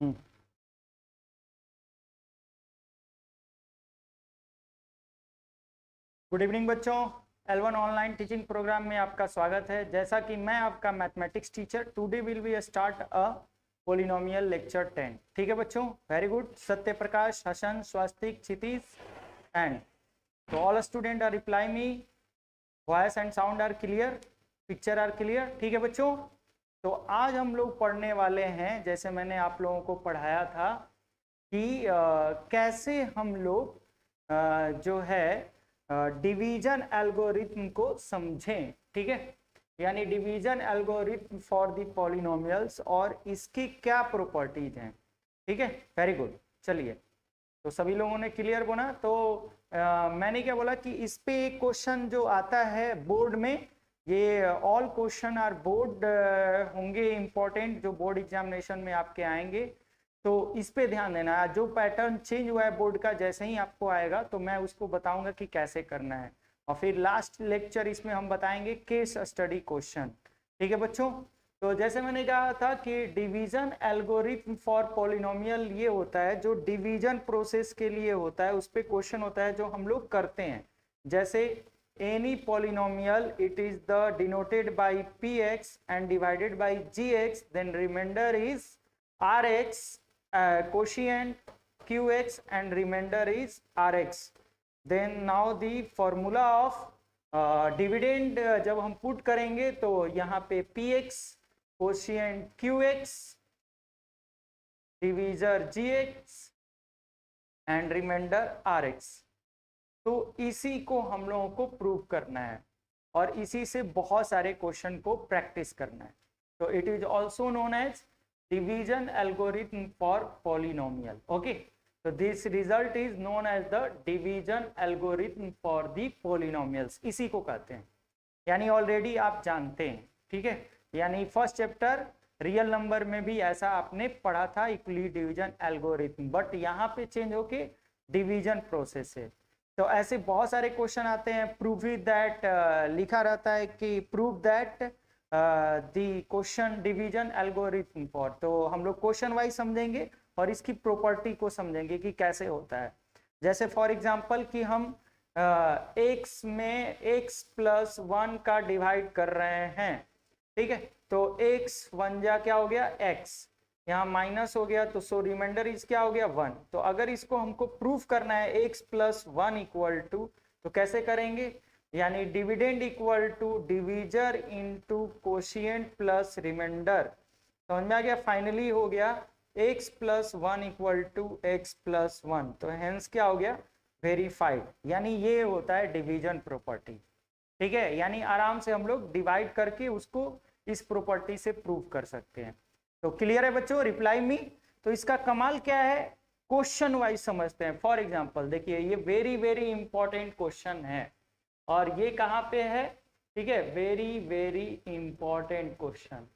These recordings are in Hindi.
गुड इवनिंग बच्चों. L1 ऑनलाइन टीचिंग प्रोग्राम में आपका स्वागत है. जैसा कि मैं आपका mathematics teacher today will be start a polynomial lecture ten ठीक है बच्चों? Very good Satya Prakash, Hasan, Swastik, Kshitij and to all student are reply me voice and sound are clear picture are clear ठीक है बच्चों? तो आज हम लोग पढ़ने वाले हैं जैसे मैंने आप लोगों को पढ़ाया था कि आ, कैसे हम लोग आ, जो है डिवीज़न एल्गोरिथम को समझें ठीक है? यानी division algorithm for the polynomials और इसकी क्या प्रॉपर्टीज़ हैं ठीक है? वेरी गुड चलिए। तो सभी लोगों ने क्लियर बोला? तो आ, मैंने क्या बोला कि इस पे एक क्वेश्चन जो आता है बोर्ड में ये ऑल क्वेश्चन आर बोर्ड होंगे इंपॉर्टेंट जो बोर्ड एग्जामिनेशन में आपके आएँगे। तो इस पे ध्यान देना है। जो पैटर्न चेंज हुआ है बोर्ड का, जैसे ही आपको आएगा तो मैं उसको बताऊँगा कि कैसे करना है। और फिर लास्ट लेक्चर इसमें हम बताएँगे केस स्टडी क्वेश्चन ठीक है बच्चों? तो जैसे मैंने कहा था कि डिवीज़न एल्गोरिथम फॉर पोलिनोमियल ये होता है, जो डिवीज़न प्रोसेस के लिए होता है, उस पर क्वेश्चन होता है जो हम लोग करते हैं। जैसे is the denoted by P X and divided by G X then remainder is R X uh, quotient qx and remainder is rx then now the formula of uh, dividend uh, जब हम पुट करेंगे तो यहाँ पे px quotient qx divisor gx and remainder rx तो इसी को हम लोगों को प्रूव करना है और इसी से बहुत सारे क्वेश्चन को प्रैक्टिस करना है। तो it is also known as division algorithm for polynomial, okay? so this result is known as the division algorithm for the polynomials, इसी को कहते हैं। यानी ऑलरेडी आप जानते हैं, ठीक है? यानी फ़र्स्ट चैप्टर रियल नंबर में भी ऐसा आपने पढ़ा था इक्वली डिवीज़न एल्गोरिथम बट यहाँ पे चेंज होके डिवीज़न प्रोसेस है। तो ऐसे बहुत सारे क्वेश्चन आते हैं। प्रूव दैट लिखा रहता है कि prove that the question division algorithm for तो हम लोग क्वेश्चन वाइज समझेंगे और इसकी प्रॉपर्टी को समझेंगे कि कैसे होता है। जैसे फॉर एग्जांपल कि हम एक्स uh, में एक्स प्लस वन का डिवाइड कर रहे हैं ठीक है? तो एक्स वन जा क्या हो गया? एक्स यहाँ माइनस हो गया तो सो रिमाइंडर इज़ क्या हो गया? वन तो अगर इसको हमको प्रूफ करना है X plus one equal to तो कैसे करेंगे? यानी dividend equal to divisor into quotient plus remainder समझ में आ गया? फाइनली हो गया, x plus one equal to X plus one तो हेंस क्या हो गया? वेरीफाइड यानी ये होता है डिवीज़न प्रॉपर्टी ठीक है? यानी आराम से हम लोग डिवाइड करके उसको इस प्रॉपर्टी से प्रूव कर सकते हैं। तो क्लियर है बच्चों? रिप्लाई मी तो इसका कमाल क्या है? क्वेश्चन वाइज समझते हैं। फॉर एग्ज़ाम्पल देखिए, ये वेरी वेरी इंपॉर्टेंट क्वेश्चन है। और ये कहाँ पे है? ठीक है वेरी वेरी इंपॉर्टेंट क्वेश्चन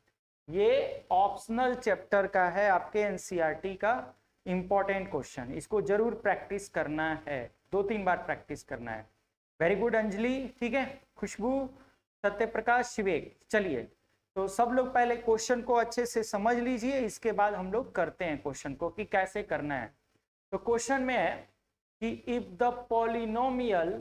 ये ऑप्शनल चैप्टर का है, आपके एनसीईआरटी e का इंपॉर्टेंट क्वेश्चन इसको ज़रूर प्रैक्टिस करना है। दो तीन बार प्रैक्टिस करना है। Very good Anjali. ठीक है? खुशबू सत्य प्रकाश शिवेक चलिए। तो सब लोग पहले क्वेश्चन को अच्छे से समझ लीजिए, इसके बाद हम लोग करते हैं क्वेश्चन को कि कैसे करना है। तो क्वेश्चन में है कि if the polynomial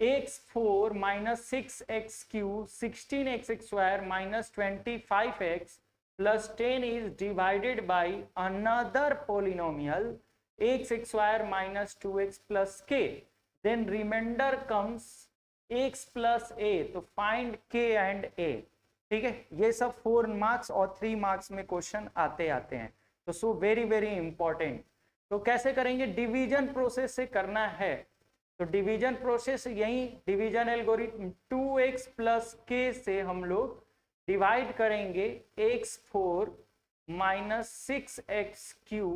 X four minus six X cube sixteen X square minus twenty five X plus 10 is divided by another polynomial x square minus 2x plus k. Then remainder comes x plus a. तो find k and a. ठीक है? ये सब फोर मार्क्स और थ्री मार्क्स में क्वेश्चन आते आते हैं। तो सो वेरी वेरी इंपॉर्टेंट तो कैसे करेंगे? डिवीज़न प्रोसेस से करना है। तो डिवीज़न प्रोसेस यही division algorithm two X plus K से हम लोग डिवाइड करेंगे। X four minus six X cube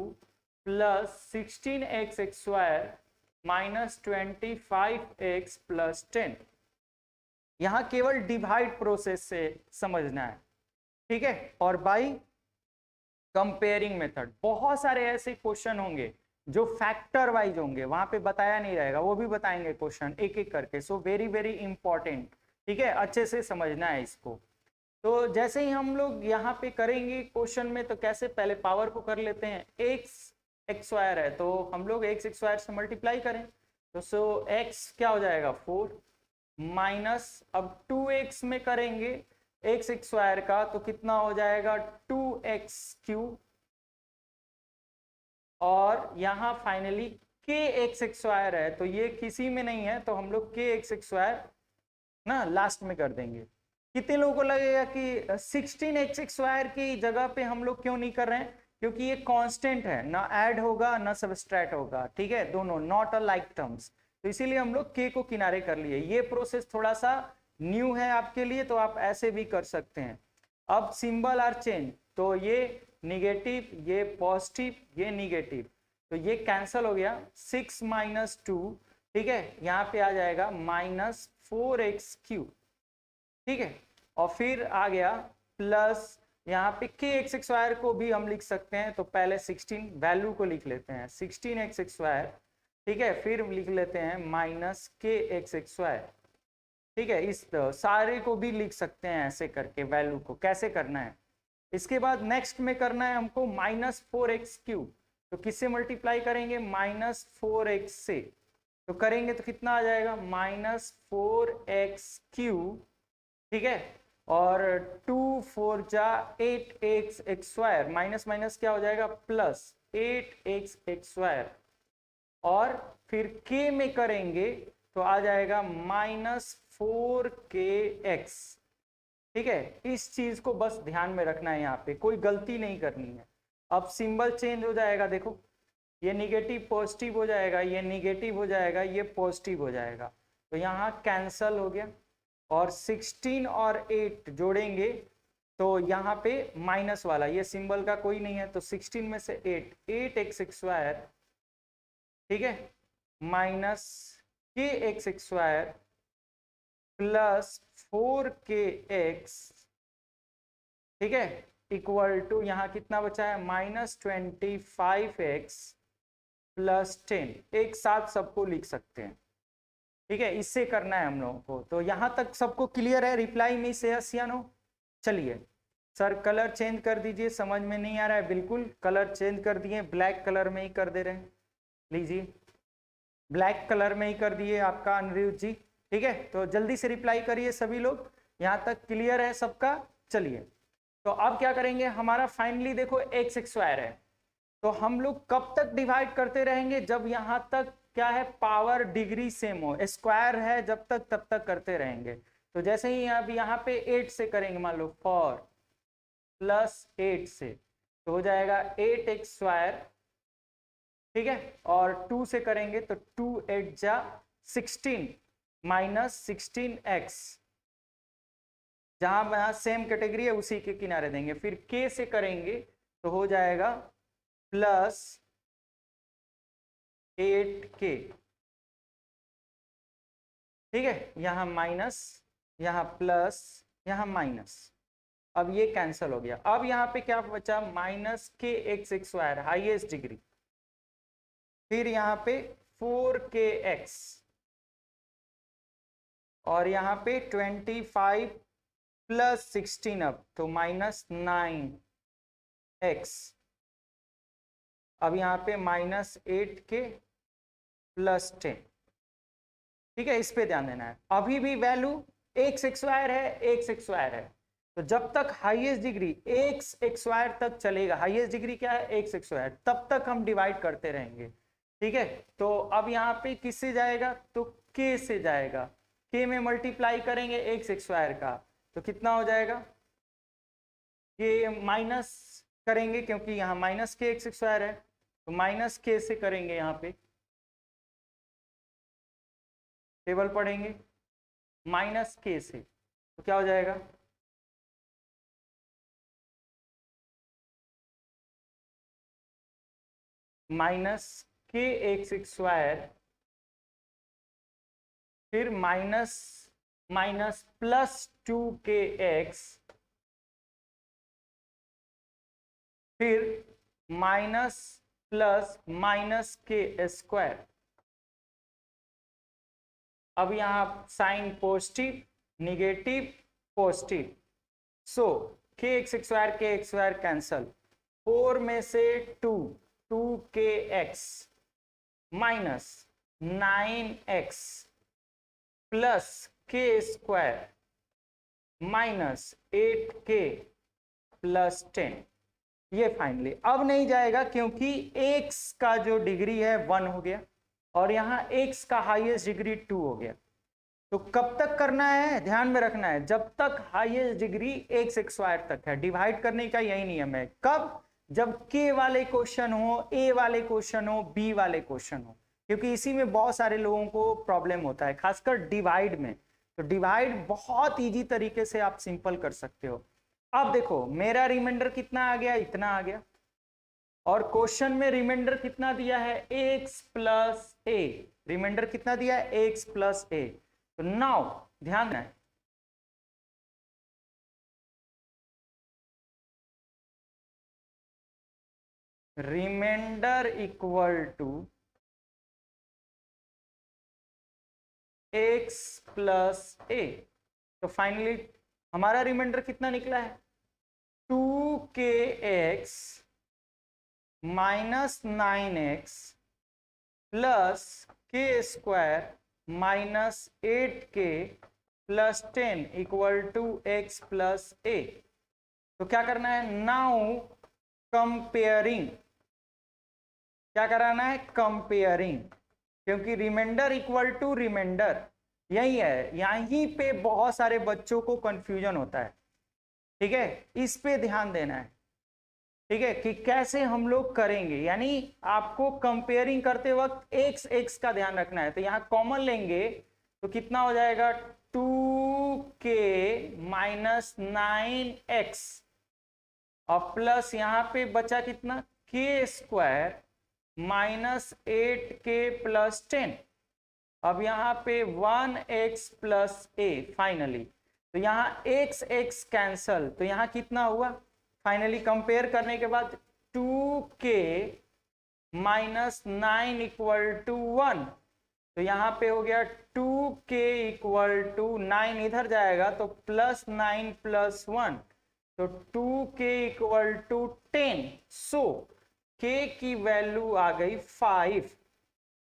plus sixteen X X square minus twenty five X plus ten यहाँ केवल डिवाइड प्रोसेस से समझना है, ठीक है? और बाई कंपेयरिंग मेथड बहुत सारे ऐसे क्वेश्चन होंगे जो फैक्टर वाइज होंगे, वहाँ पे बताया नहीं रहेगा वो भी बताएँगे क्वेश्चन एक एक करके सो वेरी वेरी इंपॉर्टेंट ठीक है? अच्छे से समझना है इसको। तो जैसे ही हम लोग यहाँ पे करेंगे क्वेश्चन में तो कैसे पहले पावर को कर लेते हैं? एक्स एक्स वायर है तो हम लोग एक्स एक्स वायर से मल्टीप्लाई करें तो सो एक्स क्या हो जाएगा? फोर माइनस अब टू एक्स में करेंगे, एक्स एक्स वायर का तो कितना हो जाएगा? टू एक्स क्यू और यहाँ फाइनली के एक्स एक्स वायर है तो ये किसी में नहीं है तो हम लोग के एक्स एक्स वायर ना लास्ट में कर देंगे। कितने लोगों को लगेगा कि सिक्सटीन एक्स एक्स वायर की जगह पे हम लोग क्यों नहीं कर रहे हैं? क्योंकि ये कांस्टेंट है, ना ऐड होगा, ना सबस्ट्रैक्ट होगा, ठीक है? दोनों, नॉट अ लाइक टर्म्स। तो इसीलिए हम लोग के को किनारे कर लिए। ये प्रोसेस थोड़ा सा न्यू है आपके लिए तो आप ऐसे भी कर सकते हैं। अब सिंबल आर चेंज तो ये निगेटिव ये पॉजिटिव ये निगेटिव तो ये कैंसल हो गया। सिक्स माइनस टू ठीक है? यहाँ पे आ जाएगा माइनस फोर एक्स क्यू ठीक है? और फिर आ गया प्लस यहाँ पे के एक्स एक्स वायर को भी हम लिख सकते हैं। तो पहले 16 वैल्यू को लिख लेते हैं। 16 एक्स एक्स वायर ठीक है, फिर लिख लेते हैं माइनस के एक्स एक्स वायर ठीक है, इस सारे को भी लिख सकते हैं ऐसे करके, वैल्यू को। कैसे करना है? इसके बाद नेक्स्ट में करना है हमको माइनस फोर एक्स क्यू तो किससे मल्टीप्लाई करेंगे? माइनस फोर एक्स से। तो करेंगे तो कितना आ जाएगा? माइनस फोर एक्स क्यू ठीक है, और टू फोर जा eight X X square minus minus क्या हो जाएगा? Plus eight X X square और फिर के में करेंगे तो आ जाएगा माइनस फोर के एक्स ठीक है? इस चीज़ को बस ध्यान में रखना है यहाँ पे। कोई गलती नहीं करनी है। अब सिंबल चेंज हो जाएगा, देखो। ये निगेटिव पॉजिटिव हो जाएगा, ये निगेटिव हो जाएगा, ये पॉजिटिव हो जाएगा। तो यहाँ कैंसल हो गया। और 16 और 8 जोड़ेंगे तो यहाँ पे माइनस वाला, ये सिंबल का कोई नहीं है तो 16 में से 8 8 एक्स स्क्वायर ठीक है? Minus K X square plus four K X, ठीक है? इक्वल टू यहाँ कितना बचा है? Minus twenty five X plus ten. एक साथ सबको लिख सकते हैं। ठीक है? इससे करना है हम लोगों को। तो यहाँ तक सबको क्लियर है? रिप्लाई मी से या नो चलिए। सर कलर चेंज कर दीजिए। समझ में नहीं आ रहा है? बिल्कुल। कलर चेंज कर दिए। ब्लैक कलर में ही कर दे रहे हैं। लीजिए। ब्लैक कलर में ही कर दिए आपका अनिरुद्ध जी। ठीक है? तो जल्दी से रिप्लाई करिए सभी लोग। यहाँ तक क्लियर है सबका। चलिए। तो अब क्या करेंगे? हमारा फाइनली देखो एक्स स्क्वायर है। तो हम लोग कब तक डिवाइड करते रहेंगे? जब यहाँ तक क्या है? पावर डिग्री सेम हो। स्क्वायर है जब तक, तब तक करते रहेंगे। तो जैसे ही अब यहाँ पे एट से करेंगे, मान लो फोर प्लस एट से तो हो जाएगा एट एक्स स्क्वायर ठीक है? और टू से करेंगे तो टू एट जा सिक्सटीन माइनस सिक्सटीन एक्स जहाँ वहाँ सेम कैटेगरी है, उसी के किनारे देंगे। फिर के से करेंगे तो हो जाएगा प्लस एट के ठीक है? यहाँ माइनस यहाँ प्लस यहाँ माइनस अब ये कैंसिल हो गया। अब यहाँ पे क्या बचा? माइनस के एक्स एक्स वायर हाइएस्ट डिग्री फिर यहाँ पे फोर के एक्स और यहाँ पे ट्वेंटी फाइव प्लस सिक्सटीन अब तो माइनस नाइन एक्स। अब यहाँ पे minus eight K plus ten. ठीक है, इस पे ध्यान देना है। अभी भी वैल्यू एक्स एक्सवायर है एक्स एक्सवायर है। तो जब तक हाईएस्ट डिग्री एक्स एक्सवायर तक चलेगा, हाईएस्ट डिग्री क्या है? एक्स एक्सवायर तब तक हम डिवाइड करते रहेंगे। ठीक है? तो अब यहाँ पे किससे जाएगा? तो के से जाएगा। के में मल्टीप्लाई करेंगे एक्स एक्सवायर का। तो कितना हो जाएगा? ये माइनस करेंगे क्योंकि यहाँ माइनस के एक्स एक्सवायर है। तो माइनस के से करेंगे यहाँ पे। टेबल पढ़ेंगे। माइनस के से। तो क्या हो जाएगा? माइनस के एक्स स्क्वायर फिर minus minus plus two K X फिर minus plus minus K square अब यहाँ sign positive negative positive so K X square K X square cancel four में से two two K X minus nine X plus K square minus eight K plus ten ये फाइनली अब नहीं जाएगा क्योंकि एक्स का जो डिग्री है वन हो गया और यहाँ एक्स का हाईएस्ट डिग्री टू हो गया। तो कब तक करना है? ध्यान में रखना है, जब तक हाईएस्ट डिग्री एक्स एक्सवायर तक है। डिवाइड करने का यही नियम है। कब? जब के वाले क्वेश्चन हो ए वाले क्वेश्चन हो बी वाले क्वेश्चन हो, क्योंकि इसी में बहुत सारे लोगों को प्रॉब्लम होता है, खासकर डिवाइड में। तो डिवाइड बहुत इजी तरीके से आप सिंपल कर सकते हो। अब देखो, मेरा रिमाइंडर कितना आ गया? इतना आ गया। और क्वेश्चन में रिमाइंडर कितना दिया है? एक्स प्लस ए रिमाइंडर कितना दिया? है एक्स प्लस ए तो नाउ ध्यान है remainder equal to X plus A तो फाइनली हमारा रिमाइंडर कितना निकला है? Two K X minus nine X plus K square minus eight K plus ten equal to X plus A तो क्या करना है? नाउ कंपेयरिंग क्या कराना है? कंपेयरिंग क्योंकि रिमाइंडर इक्वल टू रिमाइंडर यही है। यहीं पे बहुत सारे बच्चों को कंफ्यूजन होता है। ठीक है? इस पे ध्यान देना है। ठीक है? कि कैसे हम लोग करेंगे? यानी आपको कंपेयरिंग करते वक्त एक्स एक्स का ध्यान रखना है। तो यहाँ कॉमन लेंगे तो कितना हो जाएगा? Two K minus nine X और प्लस यहाँ पे बचा कितना? K square minus eight K plus ten. अब यहाँ पे one X plus A finally तो यहाँ एक्स एक्स कैंसल तो यहाँ कितना हुआ? फाइनली कंपेयर करने के बाद two K minus nine equal to one तो यहाँ पे हो गया टू के इक्वल टू नाइन इधर जाएगा तो प्लस नाइन प्लस वन तो two K equal to ten so K की वैल्यू आ गई फाइव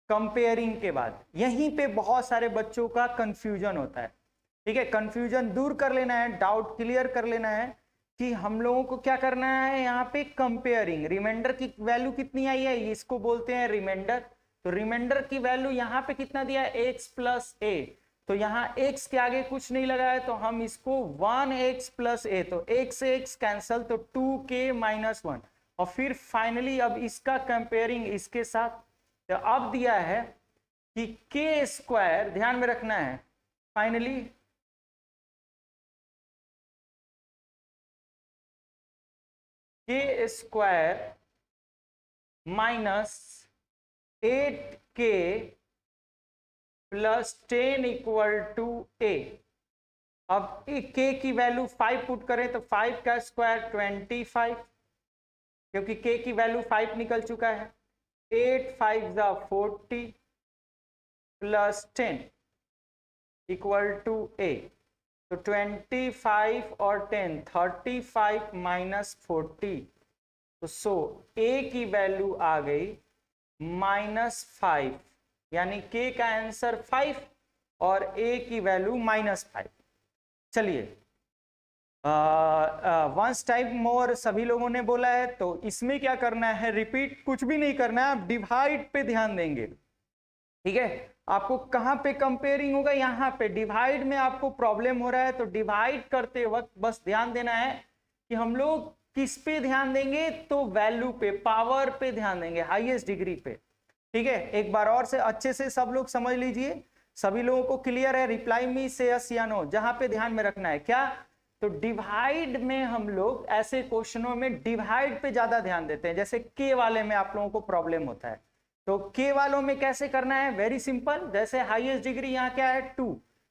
कंपेयरिंग के बाद, यहीं पे बहुत सारे बच्चों का कंफ्यूजन होता है। ठीक है कंफ्यूजन दूर कर लेना है डाउट क्लियर कर लेना है कि हम लोगों को क्या करना है यहाँ पे कंपेयरिंग रिमाइंडर की वैल्यू कितनी आई है? इसको बोलते हैं रिमाइंडर तो रिमाइंडर की वैल्यू यहाँ पे कितना दिया है? एक्स प्लस ए तो यहाँ एक्स के आगे कुछ नहीं लगा है तो हम इसको वन एक्स प्लस ए तो एक से एक्स कैंसल तो टू के माइनस वन और फिर फाइनली अब इसका कंपेयरिंग इसके साथ तो अब दिया है कि के स्क्वायर ध्यान में रखना है finally K square minus eight K plus ten equal to A अब के की वैल्यू फाइव पुट करें तो फाइव का स्क्वायर ट्वेंटी फाइव क्योंकि के की वैल्यू फाइव निकल चुका है। एट फाइव ज़ा forty plus ten equal to A तो ट्वेंटी फाइव और ten thirty five minus forty तो सो ए की वैल्यू आ गई माइनस फाइव यानी के का आंसर फाइव और ए की वैल्यू माइनस फाइव चलिए वंस टाइप मोर सभी लोगों ने बोला है तो इसमें क्या करना है? रिपीट कुछ भी नहीं करना है, आप डिवाइड पे ध्यान देंगे। ठीक है? आपको कहाँ पे कंपेयरिंग होगा? यहाँ पे। डिवाइड में आपको प्रॉब्लम हो रहा है तो डिवाइड करते वक्त बस ध्यान देना है कि हम लोग किस पे ध्यान देंगे? तो वैल्यू पे पावर पे ध्यान देंगे हाईएस्ट डिग्री पे। ठीक है? एक बार और से अच्छे से सब लोग समझ लीजिए। सभी लोगों को क्लियर है? रिप्लाई मी से यस या नो जहाँ पे ध्यान में रखना है। क्या? तो डिवाइड में हम लोग ऐसे क्वेश्चनों में डिवाइड पे ज़्यादा ध्यान देते हैं। जैसे के वाले में आप लोगों को प्रॉब्लम होता है। तो के वालों में कैसे करना है? वेरी सिंपल जैसे हाईएस्ट डिग्री यहाँ क्या है? टू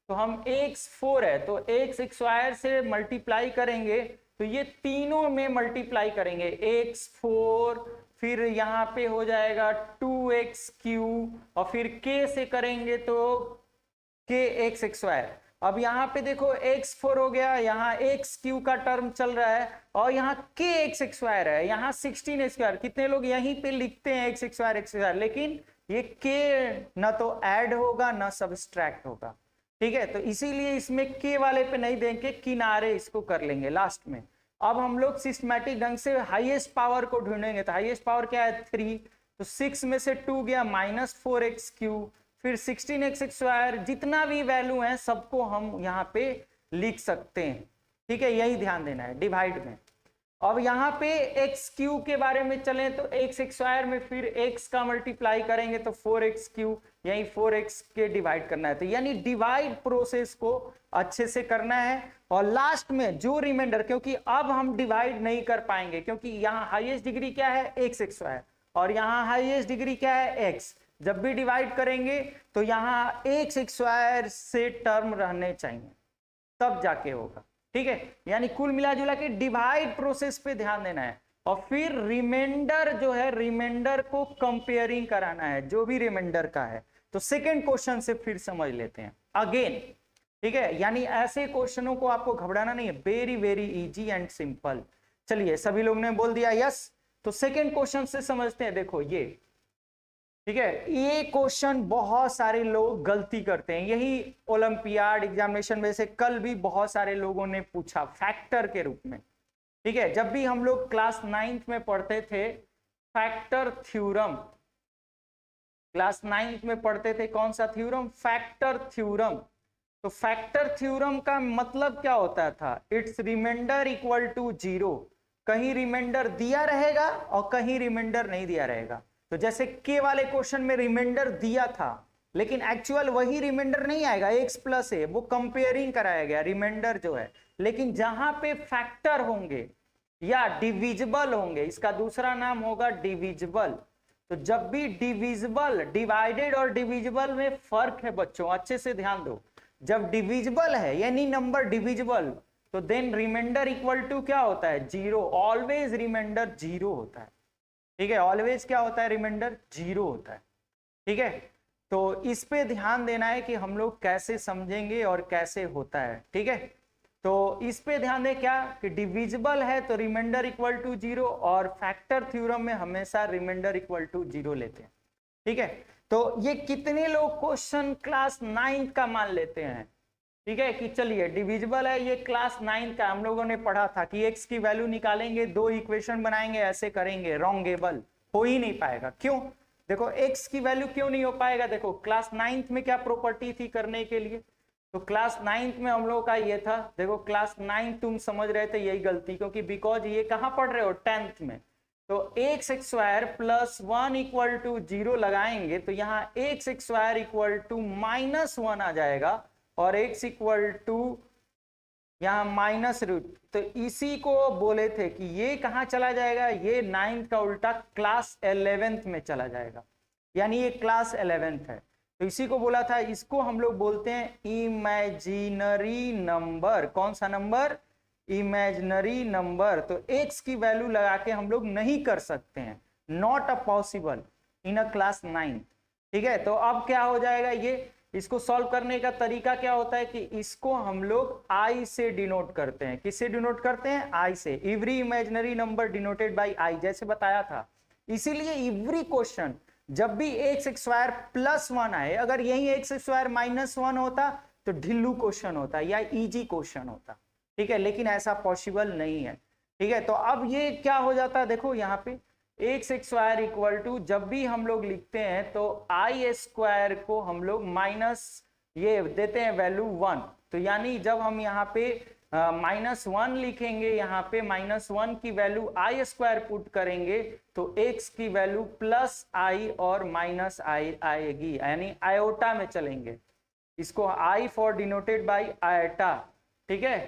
तो हम एक्स फोर है तो एक्स स्क्वायर से मल्टीप्लाई करेंगे तो ये तीनों में मल्टीप्लाई करेंगे। एक्स फोर फिर यहाँ पे हो जाएगा टू एक्स क्यू और फिर के से करेंगे तो के एक्स स्क्वायर अब यहाँ पे देखो x फोर हो गया, यहाँ एक्स क्यू का टर्म चल रहा है और यहाँ के एक्स एक्सवायर है, यहाँ सिक्सटीन एक्सवायर कितने लोग यहीं पे लिखते हैं एक्स एक्सवायर एक्सवायर लेकिन ये के न तो ऐड होगा, ना सब्सट्रैक्ट होगा, ठीक है? तो इसीलिए इसमें के वाले पे नहीं देंगे, किनारे इसको कर लेंगे लास्ट में। अब हम लोग सिस्टमैटिक ढंग से हाईएस्ट पावर को ढूंढेंगे तो हाईएस्ट पावर क्या है? थ्री तो सिक्स में से टू गया माइनस फोर एक्स क्यू फिर सिक्सटीन एक्स स्क्वायर जितना भी वैल्यू है, सबको हम यहाँ पे लिख सकते हैं। ठीक है, यही ध्यान देना है डिवाइड में। अब यहाँ पे एक्स क्यू के बारे में चले तो एक्स स्क्वायर में फिर एक्स का मल्टीप्लाई करेंगे तो फोर एक्स क्यू यही फोर एक्स के डिवाइड करना है। तो यानी डिवाइड प्रोसेस को अच्छे से करना है। और लास्ट में जो रिमाइंडर क्योंकि अब हम डिवाइड नहीं कर पाएँगे, क्योंकि यहाँ हाईएस्ट डिग्री क्या है? एक्स स्क्वायर और यहाँ हाईएस्ट डिग्री क्या है? एक्स जब भी डिवाइड करेंगे तो यहाँ एक स्क्वायर से टर्म रहने चाहिए। तब जाके होगा। ठीक है? यानी कुल मिला जुला के डिवाइड प्रोसेस पे ध्यान देना है। और फिर रिमाइंडर जो है रिमाइंडर को कंपेयरिंग कराना है, जो भी रिमाइंडर का है। तो सेकेंड क्वेश्चन से फिर समझ लेते हैं। अगेन ठीक है? यानी ऐसे क्वेश्चनों को आपको घबराना नहीं है। Very very easy and simple चलिए, सभी लोग ने बोल दिया यस तो सेकेंड क्वेश्चन से समझते हैं। देखो, ये ठीक है? ये क्वेश्चन बहुत सारे लोग गलती करते हैं। यही ओलंपियाड एग्जामिनेशन में से कल भी बहुत सारे लोगों ने पूछा फैक्टर के रूप में। ठीक है? जब भी हम लोग क्लास नाइन्थ में पढ़ते थे फैक्टर थ्योरम क्लास नाइन्थ में पढ़ते थे कौन सा थ्योरम फैक्टर थ्योरम तो फैक्टर थ्योरम का मतलब क्या होता था? It's remainder equal to zero कहीं रिमाइंडर दिया रहेगा और कहीं रिमाइंडर नहीं दिया रहेगा। तो जैसे के वाले क्वेश्चन में रिमाइंडर दिया था, लेकिन एक्चुअल वही रिमाइंडर नहीं आएगा एक्स प्लस है वो कंपेयरिंग कराया गया रिमाइंडर जो है। लेकिन जहाँ पे फैक्टर होंगे, या डिविजिबल होंगे, इसका दूसरा नाम होगा डिविजिबल तो जब भी डिविजिबल डिवाइडेड और डिविजिबल में फ़र्क है बच्चों, अच्छे से ध्यान दो। जब डिविजिबल है, यानी नंबर डिविजिबल तो देन रिमाइंडर इक्वल टू क्या होता है? ज़ीरो ऑलवेज रिमाइंडर ज़ीरो होता है। ठीक है? ऑलवेज क्या होता है? रिमाइंडर ज़ीरो होता है। ठीक है? तो इस पे ध्यान देना है कि हम लोग कैसे समझेंगे और कैसे होता है। ठीक है? तो इस पे ध्यान दें क्या? कि डिविजिबल है तो रिमाइंडर इक्वल टू ज़ीरो और फैक्टर थ्योरम में हमेशा रिमाइंडर इक्वल टू ज़ीरो लेते हैं। ठीक है? तो ये कितने लोग क्वेश्चन क्लास नाइन्थ का मान लेते हैं? ठीक है कि चलिए डिविजिबल है, ये क्लास नाइन्थ का हम लोगों ने पढ़ा था कि एक्स की वैल्यू निकालेंगे, दो इक्वेशन बनाएँगे, ऐसे करेंगे रॉन्गेबल हो ही नहीं पाएगा। क्यों? देखो एक्स की वैल्यू क्यों नहीं हो पाएगा? देखो क्लास नाइन्थ में क्या प्रॉपर्टी थी करने के लिए? तो क्लास नाइन्थ में हम लोग का ये था, देखो क्लास नाइन्थ तुम समझ रहे थे यही गलती, क्योंकि बिकॉज़ ये कहाँ पढ़ रहे हो? टेंथ में। तो X square plus one equal to zero लगाएँगे तो यहाँ X square equal to minus one आ जाएगा। और x इक्वल टू यहाँ माइनस रूट तो इसी को बोले थे कि ये कहाँ चला जाएगा? ये नाइन्थ का उल्टा क्लास एलेवेंथ में चला जाएगा। यानी ये क्लास एलेवेंथ है। तो इसी को बोला था। इसको हम लोग बोलते हैं इमेजिनरी नंबर कौन सा नंबर इमेजिनरी नंबर तो x की वैल्यू लगा के हम लोग नहीं कर सकते हैं। Not a possible in a class ninth ठीक है? तो अब क्या हो जाएगा? ये इसको सॉल्व करने का तरीका क्या होता है कि इसको हम लोग आई से डिनोट करते हैं। किससे डिनोट करते हैं? आई से। Every imaginary number denoted by I जैसे बताया था। इसीलिए इवरी क्वेश्चन जब भी एक्स स्क्वायर प्लस वन आए, अगर यही एक्स स्क्वायर माइनस वन होता तो ढिल्लू क्वेश्चन होता या इजी क्वेश्चन होता। ठीक है? लेकिन ऐसा पॉसिबल नहीं है। ठीक है? तो अब ये क्या हो जाता है? देखो, यहाँ पे एक्स स्क्वायर इक्वल टू जब भी हम लोग लिखते हैं तो आई स्क्वायर को हम लोग माइनस ये देते हैं वैल्यू वन तो यानी जब हम यहाँ पे माइनस वन लिखेंगे, यहाँ पे माइनस वन की वैल्यू आई स्क्वायर पुट करेंगे तो एक्स की वैल्यू प्लस आई और माइनस आई आएगी. यानी आयोटा में चलेंगे. इसको I for denoted by iota ठीक है?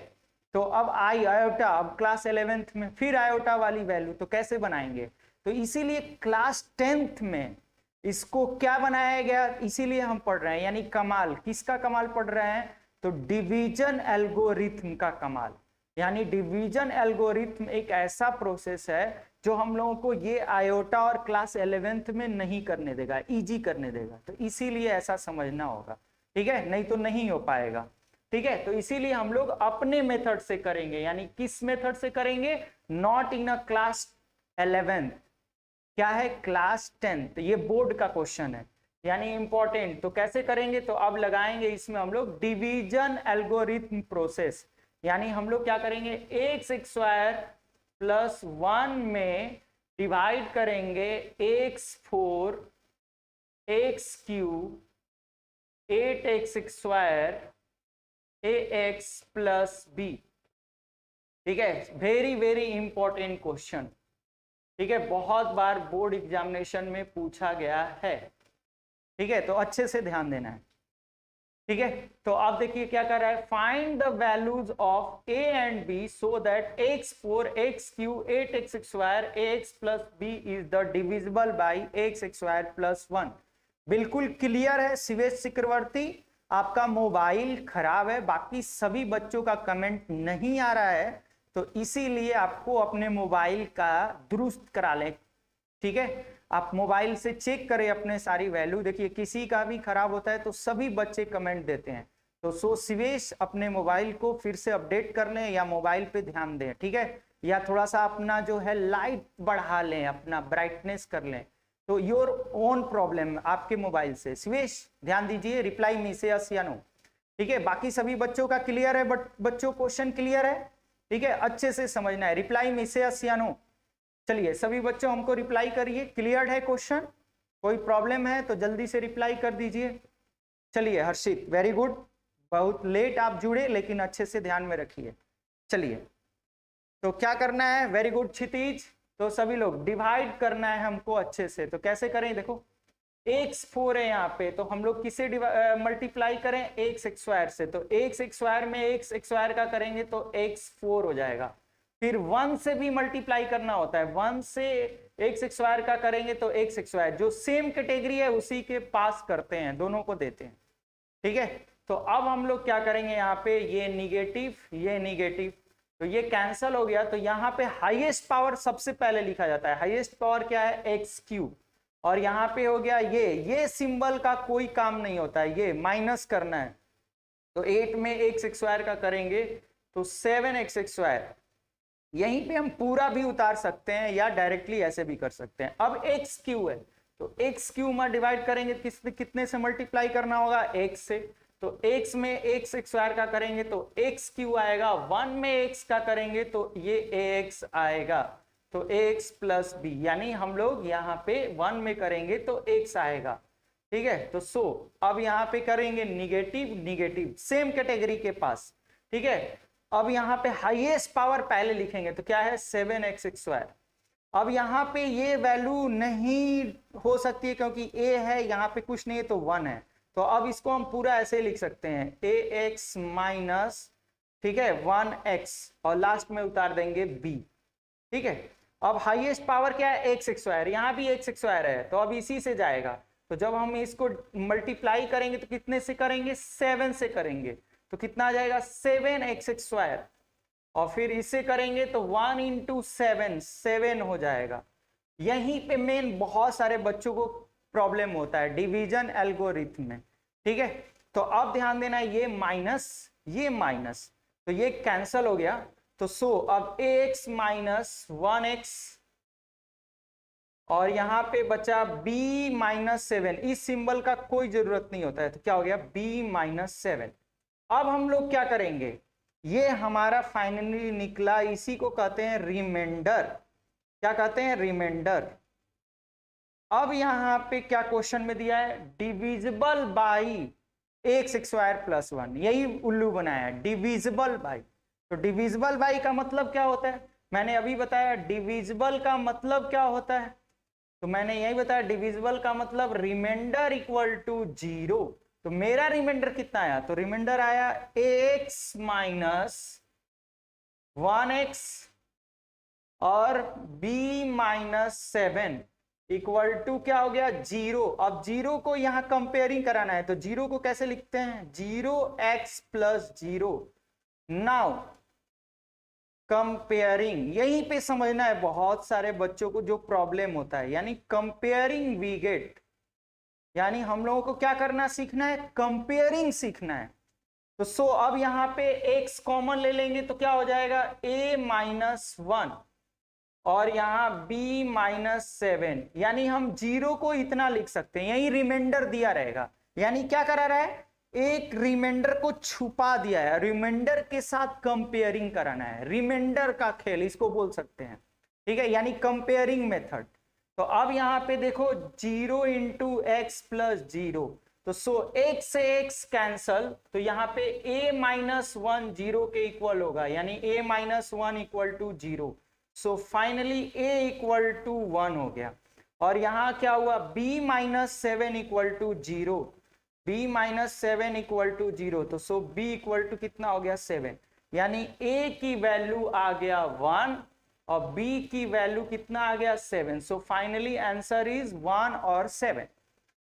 तो अब आई आयोटा अब क्लास इलेवेंथ में, फिर आयोटा वाली वैल्यू तो कैसे बनाएँगे? तो इसीलिए क्लास टेंथ में इसको क्या बनाया गया? इसीलिए हम पढ़ रहे हैं, यानी कमाल। किसका कमाल पढ़ रहे हैं? तो डिवीज़न एल्गोरिथम का कमाल। यानी डिवीज़न एल्गोरिथम एक ऐसा प्रोसेस है जो हम लोगों को ये आयोटा और क्लास एलेवेंथ में नहीं करने देगा इजी करने देगा। तो इसीलिए ऐसा समझना होगा। ठीक है? नहीं तो नहीं हो पाएगा। ठीक है? तो इसीलिए हम लोग अपने मेथड से करेंगे। यानी किस मेथड से करेंगे? Not in a class eleventh क्या है क्लास टेंथ ये बोर्ड का क्वेश्चन है। यानी इंपॉर्टेंट तो कैसे करेंगे? तो अब लगाएँगे इसमें हम लोग डिवीज़न एल्गोरिथम प्रोसेस यानी हम लोग क्या करेंगे? एक्स स्क्वायर प्लस वन में डिवाइड करेंगे X four X cube eight X square A X plus B ठीक है? वेरी वेरी इंपॉर्टेंट क्वेश्चन ठीक है, बहुत बार बोर्ड एग्जामिनेशन में पूछा गया है। ठीक है तो अच्छे से ध्यान देना है। ठीक है तो आप देखिए क्या कर रहा है। Find the values of A and B so that X four X cube eight X square X plus B is the divisible by X square plus one बिल्कुल क्लियर है, शिवेश चक्रवर्ती, आपका मोबाइल खराब है, बाकी सभी बच्चों का कमेंट नहीं आ रहा है। तो इसीलिए आपको अपने मोबाइल का दुरुस्त करा लें। ठीक है? आप मोबाइल से चेक करें अपने सारी वैल्यू। देखिए, किसी का भी खराब होता है तो सभी बच्चे कमेंट देते हैं। तो सो शिवेश, अपने मोबाइल को फिर से अपडेट कर लें या मोबाइल पे ध्यान दें, ठीक है? या थोड़ा सा अपना जो है लाइट बढ़ा लें, अपना ब्राइटनेस कर लें। तो योर ओन प्रॉब्लम आपके मोबाइल से। शिवेश, ध्यान दीजिए, रिप्लाई मी से या नो। ठीक है? बाकी सभी बच्चों का क्लियर है, बट बच्चों क्वेश्चन क्लियर है? ठीक है? अच्छे से समझना है। रिप्लाई में से यस या नो चलिए, सभी बच्चों, हमको रिप्लाई करिए। क्लियर है क्वेश्चन कोई प्रॉब्लम है तो जल्दी से रिप्लाई कर दीजिए। चलिए, हर्षित वेरी गुड बहुत लेट आप जुड़े, लेकिन अच्छे से ध्यान में रखिए। चलिए तो क्या करना है? Very good Kshitij. तो सभी लोग डिवाइड करना है हमको अच्छे से। तो कैसे करें? देखो। एक्स फोर है यहाँ पे तो हम लोग किसे मल्टीप्लाई करें? एक्स स्क्वायर से। तो एक्स स्क्वायर में एक्स स्क्वायर का करेंगे तो एक्स फोर हो जाएगा। फिर वन से भी मल्टीप्लाई करना होता है। वन से एक्स स्क्वायर का करेंगे तो एक्स स्क्वायर जो सेम कैटेगरी है, उसी के पास करते हैं, दोनों को देते हैं। ठीक है? तो अब हम लोग क्या करेंगे यहाँ पे? ये निगेटिव ये निगेटिव तो ये कैंसल हो गया। तो यहाँ पे हाईएस्ट पावर सबसे पहले लिखा जाता है। हाईएस्ट पावर क्या है? एक्स क्यू और यहाँ पे हो गया ये। ये सिंबल का कोई काम नहीं होता है। ये माइनस करना है। तो एट में एक्स स्क्वायर का करेंगे तो सेवन एक्स स्क्वायर यहीं पे हम पूरा भी उतार सकते हैं या डायरेक्टली ऐसे भी कर सकते हैं। अब एक्स क्यू है। तो एक्स क्यू में डिवाइड करेंगे, किस कितने से मल्टीप्लाई करना होगा? एक्स से। तो एक्स में एक्स स्क्वायर का करेंगे तो एक्स क्यू आएगा। वन में एक्स का करेंगे तो ये एक्स आएगा। तो ax प्लस बी यानी हम लोग यहाँ पे वन में करेंगे तो x आएगा। ठीक है? तो सो अब यहाँ पे करेंगे निगेटिव निगेटिव सेम कैटेगरी के पास। ठीक है? अब यहाँ पे हाईएस्ट पावर पहले लिखेंगे तो क्या है? सेवन एक्स स्क्वायर अब यहाँ पे ये वैल्यू नहीं हो सकती है क्योंकि a है, यहाँ पे कुछ नहीं है तो वन है। तो अब इसको हम पूरा ऐसे लिख सकते हैं। ए एक्स माइनस ठीक है? वन एक्स और लास्ट में उतार देंगे बी ठीक है? अब हाईएस्ट पावर क्या है? एक्स स्क्वायर यहाँ भी एक्स स्क्वायर है तो अब इसी से जाएगा। तो जब हम इसको मल्टीप्लाई करेंगे तो कितने से करेंगे? सेवन से करेंगे। तो कितना आ जाएगा? सेवन एक्स स्क्वायर और फिर इसे करेंगे तो वन इंटू सेवन सेवन हो जाएगा। यहीं पे मेन बहुत सारे बच्चों को प्रॉब्लम होता है डिवीज़न एल्गोरिथम में। ठीक है? तो अब ध्यान देना ये माइनस ये माइनस तो ये कैंसल हो गया। तो सो अब a x minus one x और यहाँ पे बचा b माइनस सेवन इस सिंबल का कोई ज़रूरत नहीं होता है। तो क्या हो गया? b माइनस सेवन अब हम लोग क्या करेंगे? ये हमारा फाइनली निकला। इसी को कहते हैं रिमाइंडर क्या कहते हैं? रिमाइंडर अब यहाँ पे क्या क्वेश्चन में दिया है? Divisible by x square plus one यही उल्लू बनाया डिविजिबल बाई तो डिविजिबल बाई का मतलब क्या होता है? मैंने अभी बताया डिविजिबल का मतलब क्या होता है? तो मैंने यही बताया डिविजिबल का मतलब रिमाइंडर इक्वल टू ज़ीरो तो मेरा रिमाइंडर कितना आया? तो रिमाइंडर आया एक्स माइनस वन एक्स और b minus seven equal to क्या हो गया? ज़ीरो अब ज़ीरो को यहाँ कंपेयरिंग कराना है तो ज़ीरो को कैसे लिखते हैं? Zero x plus zero now comparing यहीं पे समझना है बहुत सारे बच्चों को जो प्रॉब्लम होता है, यानी कंपेयरिंग वी गेट यानी हम लोगों को क्या करना सीखना है? कंपेयरिंग सीखना है। तो सो अब यहाँ पे x कॉमन ले लेंगे तो क्या हो जाएगा? A माइनस वन और यहाँ b माइनस सेवन यानी हम ज़ीरो को इतना लिख सकते हैं, यही रिमाइंडर दिया रहेगा। यानी क्या करा रहा है? एक रिमाइंडर को छुपा दिया है। रिमाइंडर के साथ कंपेयरिंग कराना है। रिमाइंडर का खेल, इसको बोल सकते हैं। ठीक है? यानी कंपेयरिंग मेथड तो अब यहाँ पे देखो zero into x plus zero तो सो एक से एक्स कैंसल तो यहाँ पे a माइनस वन ज़ीरो के इक्वल होगा। यानी a minus one equal to zero so finally a equal to one हो गया। और यहाँ क्या हुआ? b minus seven equal to zero b minus seven equal to zero तो सो b इक्वल टू कितना हो गया? सेवन यानी a की वैल्यू आ गया वन और b की वैल्यू कितना आ गया? Seven so finally answer is one और सेवन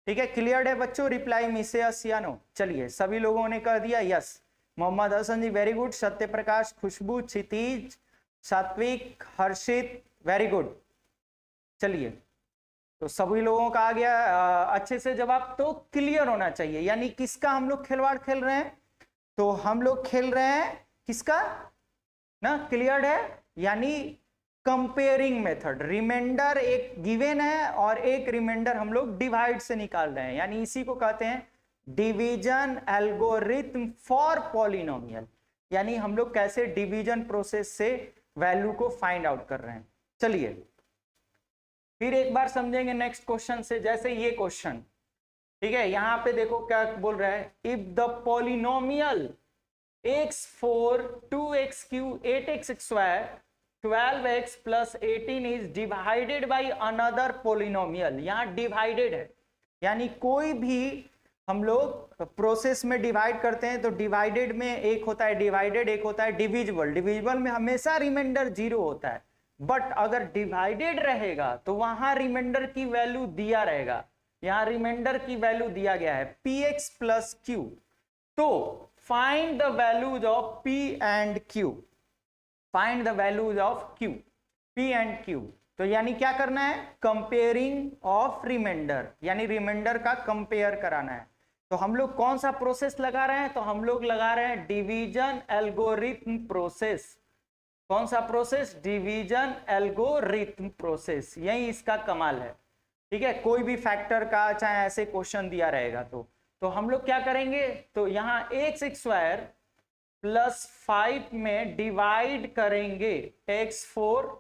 ठीक है? क्लियर है बच्चों? रिप्लाई मिसे यस या नो चलिए, सभी लोगों ने कर दिया yes Mohammad Hasan ji very good Satya Prakash Khushboo, क्षितिज, सात्विक, हर्षित वेरी गुड चलिए तो सभी लोगों का आ गया अच्छे से जवाब तो क्लियर होना चाहिए। यानी किसका हम लोग खिलवाड़ खेल रहे हैं? तो हम लोग खेल रहे हैं किसका? ना क्लियर है? यानी कंपेयरिंग मेथड रिमाइंडर एक गिवेन है और एक रिमाइंडर हम लोग डिवाइड से निकाल रहे हैं। यानी इसी को कहते हैं डिवीज़न एल्गोरिथम फॉर पॉलिनोमियल यानी हम लोग कैसे डिवीज़न प्रोसेस से वैल्यू को फाइंड आउट कर रहे हैं। चलिए। फिर एक बार समझेंगे नेक्स्ट क्वेश्चन से, जैसे ये क्वेश्चन ठीक है, यहाँ पे देखो क्या बोल रहा है। If the polynomial x four two x cube eight x square 12x plus eighteen is divided by another polynomial यहाँ डिवाइडेड है। यानी कोई भी हम लोग प्रोसेस में डिवाइड करते हैं तो डिवाइडेड में एक होता है डिवाइडेड एक होता है डिविजिबल डिविजिबल में हमेशा रिमाइंडर ज़ीरो होता है। बट अगर डिवाइडेड रहेगा तो वहाँ रिमाइंडर की वैल्यू दिया रहेगा। यहाँ रिमाइंडर की वैल्यू दिया गया है पी एक्स प्लस क्यू तो find the values of p and q find the values of q p and q तो यानी क्या करना है? कंपेयरिंग ऑफ़ रिमाइंडर यानी रिमाइंडर का कंपेयर कराना है। तो हम लोग कौन सा प्रोसेस लगा रहे हैं? तो हम लोग लगा रहे हैं डिवीज़न एल्गोरिथम प्रोसेस कौन सा प्रोसेस डिवीज़न एल्गोरिथम प्रोसेस यही इसका कमाल है। ठीक है? कोई भी फैक्टर का चाहे ऐसे क्वेश्चन दिया रहेगा तो। तो हम लोग क्या करेंगे? तो यहाँ एक्स स्क्वायर प्लस फाइव में डिवाइड करेंगे। X four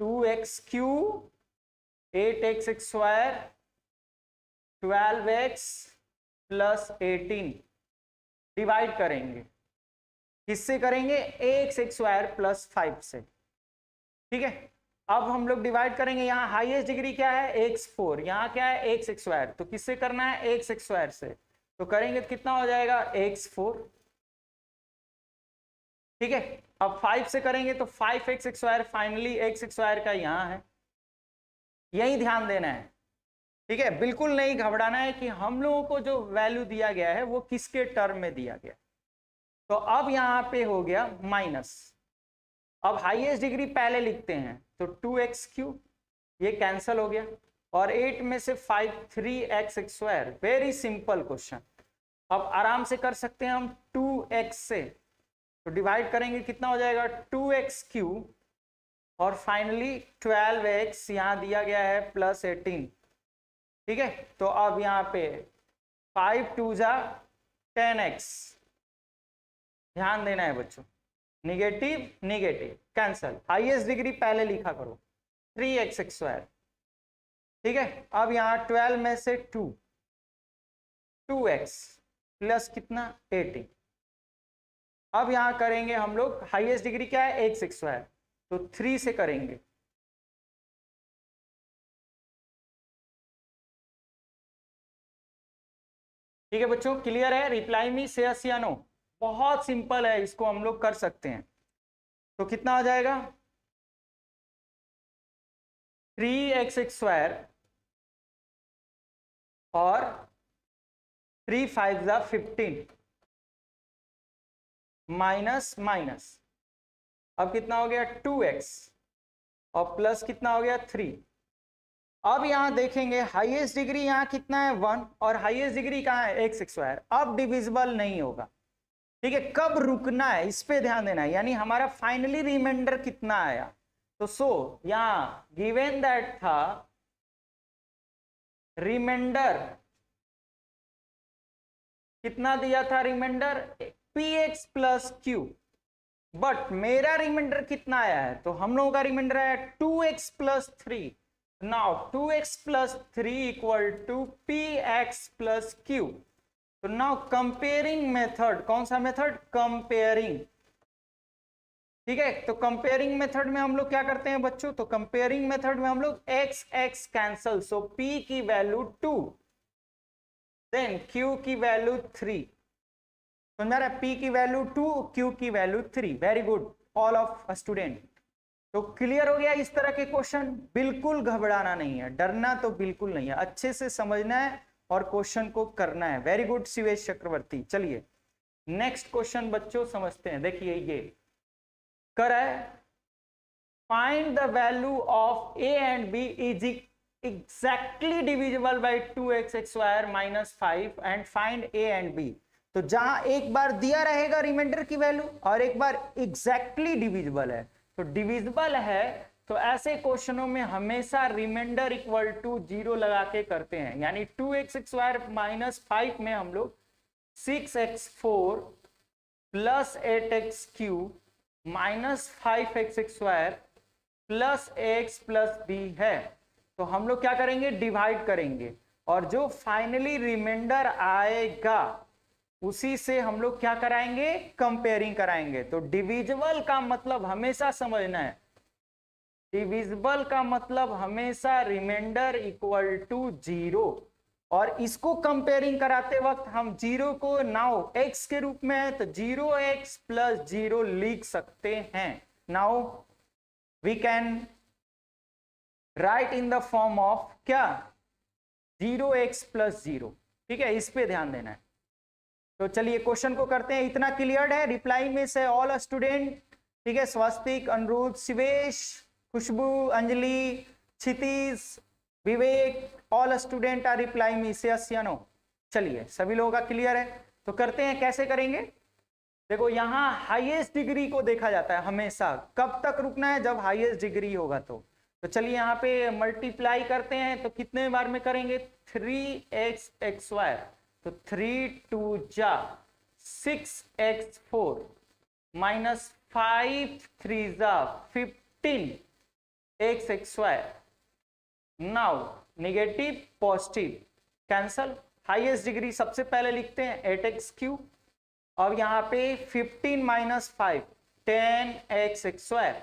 two x cube eight x square twelve x plus eighteen divide करेंगे। किससे करेंगे? एक्स स्क्वायर प्लस फाइव से। ठीक है? अब हम लोग डिवाइड करेंगे। यहाँ हाईएस्ट डिग्री क्या है? एक्स फोर यहाँ क्या है? एक्स स्क्वायर तो किससे करना है? एक्स स्क्वायर से। तो करेंगे तो कितना हो जाएगा? एक्स फोर ठीक है? अब फाइव से करेंगे तो five x square finally x square का यहाँ है। यही ध्यान देना है। ठीक है? बिल्कुल नहीं घबराना है कि हम लोगों को जो वैल्यू दिया गया है, वो किसके टर्म में दिया गया तो अब यहाँ पे हो गया माइनस। अब हाईएस्ट डिग्री पहले लिखते हैं तो टू एक्स क्यू ये कैंसल हो गया। और एट में से five three x square very simple question अब आराम से कर सकते हैं हम टू एक्स से। तो डिवाइड करेंगे, कितना हो जाएगा? टू एक्स क्यू और फाइनली ट्वेल्व एक्स यहाँ दिया गया है प्लस एटीन ठीक है? तो अब यहाँ पे फाइव टू जा टेन एक्स ध्यान देना है बच्चों। Negative negative cancel highest degree पहले लिखा करो। थ्री एक्स स्क्वायर ठीक है? अब यहाँ ट्वेल्व में से टू टू एक्स प्लस कितना? एटीन अब यहाँ करेंगे हम लोग हाईएस्ट डिग्री क्या है? एक्स स्क्वायर तो थ्री से करेंगे। ठीक है बच्चों? क्लियर है? रिप्लाई मी से नो बहुत सिंपल है, इसको हम लोग कर सकते हैं। तो कितना आ जाएगा? थ्री एक्स स्क्वायर और थ्री फाइव ज़ा फिफ्टीन माइनस माइनस अब कितना हो गया? टू एक्स और प्लस कितना हो गया? थ्री अब यहाँ देखेंगे हाईएस्ट डिग्री यहाँ कितना है? वन और हाईएस्ट डिग्री कहाँ है? एक्स स्क्वायर अब डिविजिबल नहीं होगा। ठीक है, कब रुकना है, इस पे ध्यान देना है। यानी हमारा फाइनली रिमाइंडर कितना आया? तो सो, यहाँ गिवेन दैट था रिमाइंडर कितना दिया था remainder p x plus q but मेरा रिमाइंडर कितना आया है? तो हम लोगों का रिमाइंडर आया two x plus three now two x plus three equal to p x plus q तो नाउ कंपेयरिंग मेथड कौन सा मेथड कंपेयरिंग ठीक है? तो कंपेयरिंग मेथड में हम लोग क्या करते हैं बच्चों? तो कंपेयरिंग मेथड में हम लोग x x cancel so p की वैल्यू टू देन क्यू की वैल्यू थ्री समझ रहा है? पी की वैल्यू टू क्यू की value three very good all of student तो क्लियर हो गया इस तरह के क्वेश्चन बिल्कुल घबराना नहीं है. डरना तो बिल्कुल नहीं है. अच्छे से समझना है और क्वेश्चन को करना है। वेरी गुड शिवेश चक्रवर्ती चलिए नेक्स्ट क्वेश्चन बच्चों समझते हैं। देखिए ये। कर है find the value of a and b is exactly divisible by 2x square minus 5 and find a and b तो जहाँ एक बार दिया रहेगा रिमाइंडर की वैल्यू और एक बार एग्जैक्टली डिविजिबल है। तो डिविजिबल है तो ऐसे क्वेश्चनों में हमेशा रिमाइंडर इक्वल टू ज़ीरो लगा के करते हैं। यानी two x square minus five में हम लोग six x four plus eight x cube minus five x square plus x plus b है। तो हम लोग क्या करेंगे? डिवाइड करेंगे। और जो फाइनली रिमाइंडर आएगा, उसी से हम लोग क्या कराएँगे? कंपेयरिंग कराएँगे। तो डिविजिबल का मतलब हमेशा समझना है। डिविजिबल का मतलब हमेशा रिमाइंडर इक्वल टू ज़ीरो और इसको कंपेयरिंग कराते वक्त हम ज़ीरो को नाउ एक्स के रूप में है तो ज़ीरो एक्स प्लस ज़ीरो लिख सकते हैं। Now we can write in the form of क्या? ज़ीरो एक्स प्लस ज़ीरो ठीक है, इस पे ध्यान देना है। तो चलिए क्वेश्चन को करते हैं। इतना क्लियर है। रिप्लाई में से ऑल स्टूडेंट ठीक है Swastik Anuruddh Shivesh Khushboo, Anjali, Kshitij, Vivek all student are reply में से नो चलिए, सभी लोगों का क्लियर है। तो करते हैं, कैसे करेंगे? देखो, यहाँ हाईएस्ट डिग्री को देखा जाता है हमेशा। कब तक रुकना है? जब हाईएस्ट डिग्री होगा तो। तो चलिए, यहाँ पे मल्टीप्लाई करते हैं तो कितने बार में करेंगे? थ्री एक्स एक्स वायर तो थ्री टू जा। Six x four minus five three जा। Fifteen x x wire now negative positive cancel highest degree सबसे पहले लिखते हैं एट एक्स क्यू और यहाँ पे fifteen minus five ten x x वायर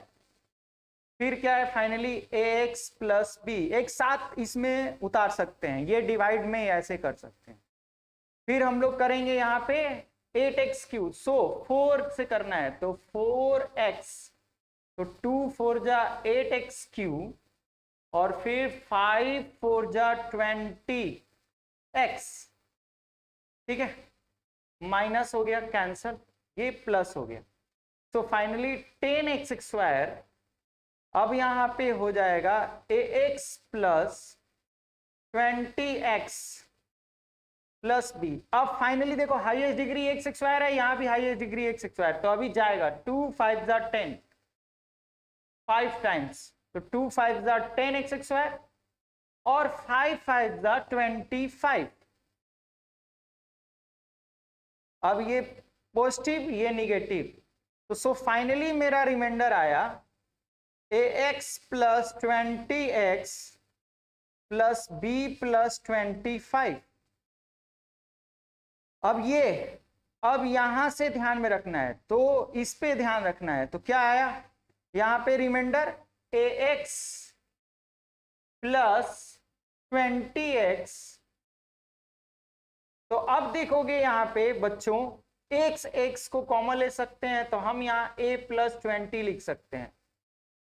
फिर क्या है? Finally a x plus b एक साथ इसमें उतार सकते हैं। ये डिवाइड में ऐसे कर सकते हैं। फिर हम लोग करेंगे यहाँ पे eight x cube so four से करना है। तो फोर एक्स तो टू फोर जा एट एक्स क्यू और फिर फाइव फोर जा ट्वेंटी एक्स। ठीक है? माइनस हो गया कैंसर ये प्लस हो गया। तो फाइनली टेन एक्स स्क्वायर अब यहाँ पे हो जाएगा a x plus twenty x plus b. अब फाइनली देखो, हाईएस्ट डिग्री एक्स स्क्वायर है, यहाँ भी हाईएस्ट डिग्री एक्स स्क्वायर। तो अभी जाएगा, टू फाइव जार टेन। फाइव टाइम्स तो two five ten x square और फाइव फाइव ट्वेंटी फाइव अब ये पॉजिटिव ये निगेटिव तो सो फाइनली मेरा रिमाइंडर आया. A x plus twenty x plus b plus twenty five अब ये, अब यहाँ से ध्यान में रखना है. तो इस पे ध्यान रखना है. तो क्या आया? यहाँ पे remainder a x plus twenty x तो अब देखोगे यहाँ पे बच्चों एक्स एक्स को कॉमन ले सकते हैं तो हम यहाँ ए प्लस ट्वेंटी लिख सकते हैं।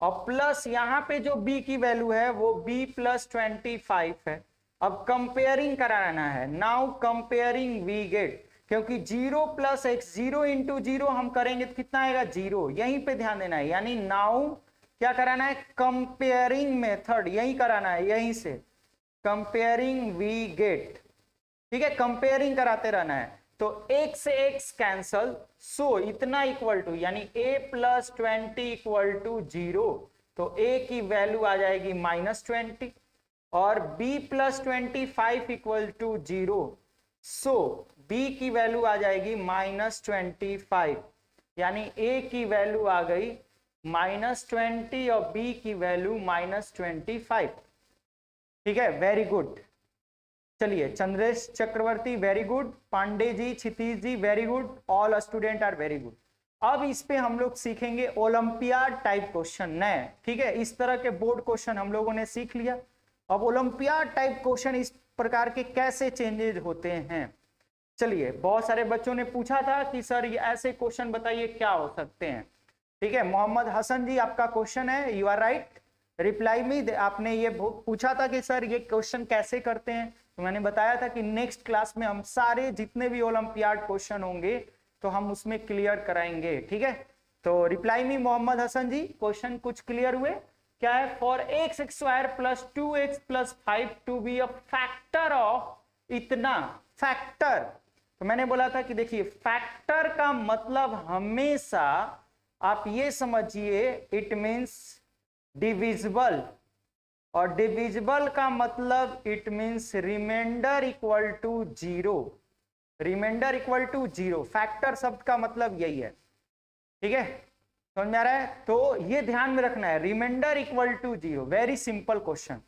और प्लस यहाँ पे जो बी की वैल्यू है, वो बी प्लस ट्वेंटी फाइव है। अब कंपेयरिंग कराना है। नाउ कंपेयरिंग वी गेट क्योंकि zero plus x zero into zero हम करेंगे तो कितना आएगा ज़ीरो? यहीं पे ध्यान देना है। यानी नाउ क्या कराना है? कंपेयरिंग मेथड, यही कराना है, यहीं से। Comparing we get. ठीक है? कंपेयरिंग कराते रहना है। तो एक से एक्स कैंसल, सो इतना इक्वल टू, यानी a plus twenty equal to zero. तो ए की वैल्यू आ जाएगी माइनस ट्वेंटी और b plus twenty five equal to zero. So b की वैल्यू आ जाएगी माइनस ट्वेंटी फाइव यानी a की वैल्यू आ गई माइनस ट्वेंटी और b की वैल्यू माइनस ट्वेंटी फाइव ठीक है? वेरी गुड चलिए, Chandresh Chakraborty very good Pandey ji, Kshitij ji very good all student are very good अब इस पे हम लोग सीखेंगे ओलंपियाड टाइप क्वेश्चन नए, ठीक है? इस तरह के बोर्ड क्वेश्चन हम लोगों ने सीख लिया। अब ओलंपियाड टाइप क्वेश्चन इस प्रकार के कैसे चेंजेज होते हैं? चलिए, बहुत सारे बच्चों ने पूछा था कि, सर, ये ऐसे क्वेश्चन बताइए, क्या हो सकते हैं? ठीक है, मोहम्मद हसन जी, आपका क्वेश्चन है यू आर राइट रिप्लाई में आपने ये पूछा था कि, सर, ये क्वेश्चन कैसे करते हैं? तो मैंने बताया था कि नेक्स्ट क्लास में हम सारे जितने भी ओलंपियाड क्वेश्चन होंगे तो हम उसमें क्लियर कराएँगे, ठीक है? तो reply me Mohammad Hasan ji question कुछ क्लियर हुए? क्या है? For x square plus two x plus five to be a factor of इतना फैक्टर तो मैंने बोला था कि देखिए फैक्टर का मतलब हमेशा आप ये समझिए इट मीन्स डिविजिबल और डिविजिबल का मतलब it means remainder equal to zero remainder equal to zero factor शब्द का मतलब यही है। ठीक है? समझ में आ रहा है? तो ये ध्यान में रखना है। Remainder equal to zero very simple question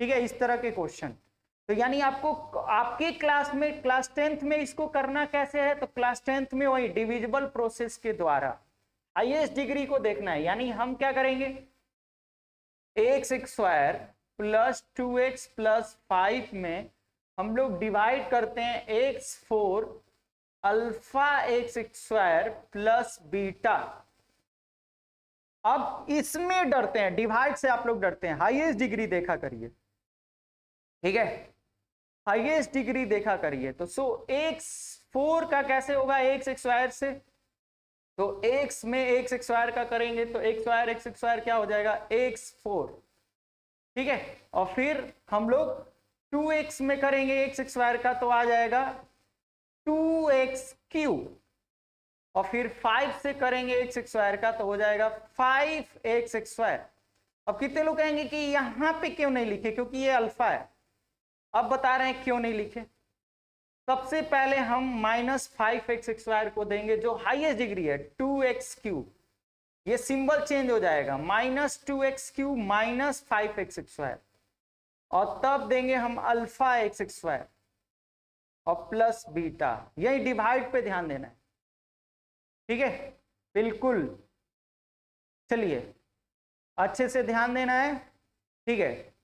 ठीक है? इस तरह के क्वेश्चन तो यानी आपको आपके क्लास में क्लास टेंथ में इसको करना कैसे है? तो क्लास टेंथ में वही डिविजिबल प्रोसेस के द्वारा। हाईएस्ट डिग्री को देखना है। यानी हम क्या करेंगे? X square plus two x plus five में हम लोग डिवाइड करते हैं x four alpha x square plus beta अब इसमें डरते हैं डिवाइड से आप लोग डरते हैं। हाईएस्ट डिग्री देखा करिए। ठीक है? हाईएस्ट डिग्री देखा करिए तो सो एक्स फोर का कैसे होगा? एक्स स्क्वायर से। तो x में एक्स स्क्वायर का करेंगे तो एक्स स्क्वायर एक्स स्क्वायर क्या हो जाएगा? X four. ठीक है? और फिर हम लोग टू एक्स में करेंगे एक्स स्क्वायर का तो आ जाएगा टू एक्स क्यू। और फिर फाइव से करेंगे एक्स स्क्वायर का तो हो जाएगा फाइव एक्स स्क्वायर। अब कितने लोग कहेंगे कि यहाँ पे क्यों नहीं लिखे? क्योंकि ये अल्फ़ा है। अब बता रहे हैं क्यों नहीं लिखे? सबसे पहले हम माइनस फाइव एक्स स्क्वायर को देंगे, जो हाईएस्ट डिग्री है टू एक्स क्यू ये सिंबल चेंज हो जाएगा। Minus two x cube minus five x square और तब देंगे हम अल्फ़ा एक्स स्क्वायर और प्लस बीटा यही डिवाइड पे ध्यान देना है। ठीक है? बिल्कुल। चलिए। अच्छे से ध्यान देना है। ठीक है?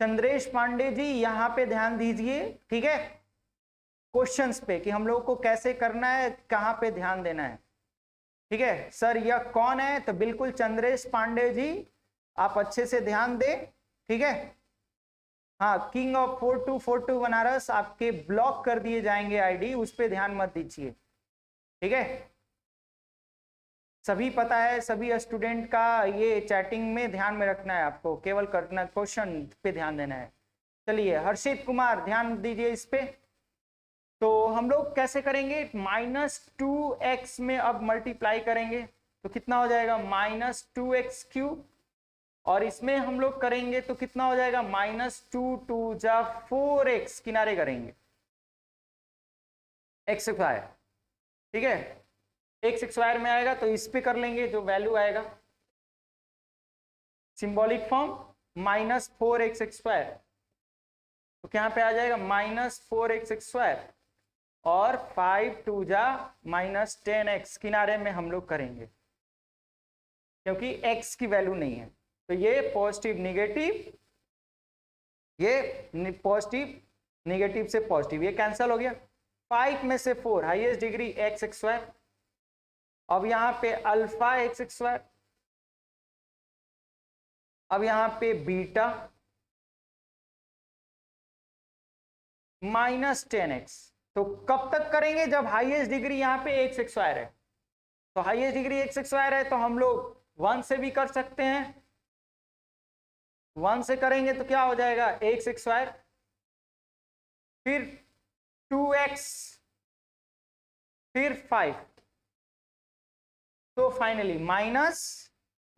चंद्रेश पांडे जी, यहाँ पे ध्यान दीजिए, ठीक है? क्वेश्चंस पे कि हम लोग को कैसे करना है, कहाँ पे ध्यान देना है। ठीक है? सर, यह कौन है? तो बिल्कुल चंद्रेश पांडे जी, आप अच्छे से ध्यान दें, ठीक है? हाँ king of four two four two Banaras आपके ब्लॉक कर दिए जाएँगे आईडी उस पर ध्यान मत दीजिए। ठीक है? सभी पता है, सभी स्टूडेंट का ये चैटिंग में ध्यान में रखना है आपको, केवल करना क्वेश्चन पे ध्यान देना है। चलिए, हर्षित कुमार, ध्यान दीजिए इस पे। तो हम लोग कैसे करेंगे? माइनस टू एक्स में अब मल्टीप्लाई करेंगे तो कितना हो जाएगा? Minus two x cube. और इसमें हम लोग करेंगे तो कितना हो जाएगा? माइनस टू टू जा फोर एक्स, किनारे करेंगे। एक्स ठीक है? एक्स स्क्वायर में आएगा तो इस पे कर लेंगे, जो वैल्यू आएगा। Symbolic form minus four x square तो क्या पे आ जाएगा? माइनस फोर एक्स स्क्वायर और फाइव टू जा माइनस टेन एक्स किनारे में हम लोग करेंगे। क्योंकि एक्स की वैल्यू नहीं है। तो ये पॉजिटिव निगेटिव ये पॉजिटिव निगेटिव से पॉजिटिव ये कैंसिल हो गया। फाइव में से four highest degree x square अब यहाँ पे अल्फ़ा एक्स स्क्वायर अब यहाँ पे बीटा माइनस टेन एक्स। तो कब तक करेंगे? जब हाईएस्ट डिग्री यहाँ पे एक्स स्क्वायर है। तो हाईएस्ट डिग्री एक्स स्क्वायर है तो हम लोग वन से भी कर सकते हैं। वन से करेंगे तो क्या हो जाएगा? एक्स स्क्वायर फिर टू एक्स फिर फाइव तो finally minus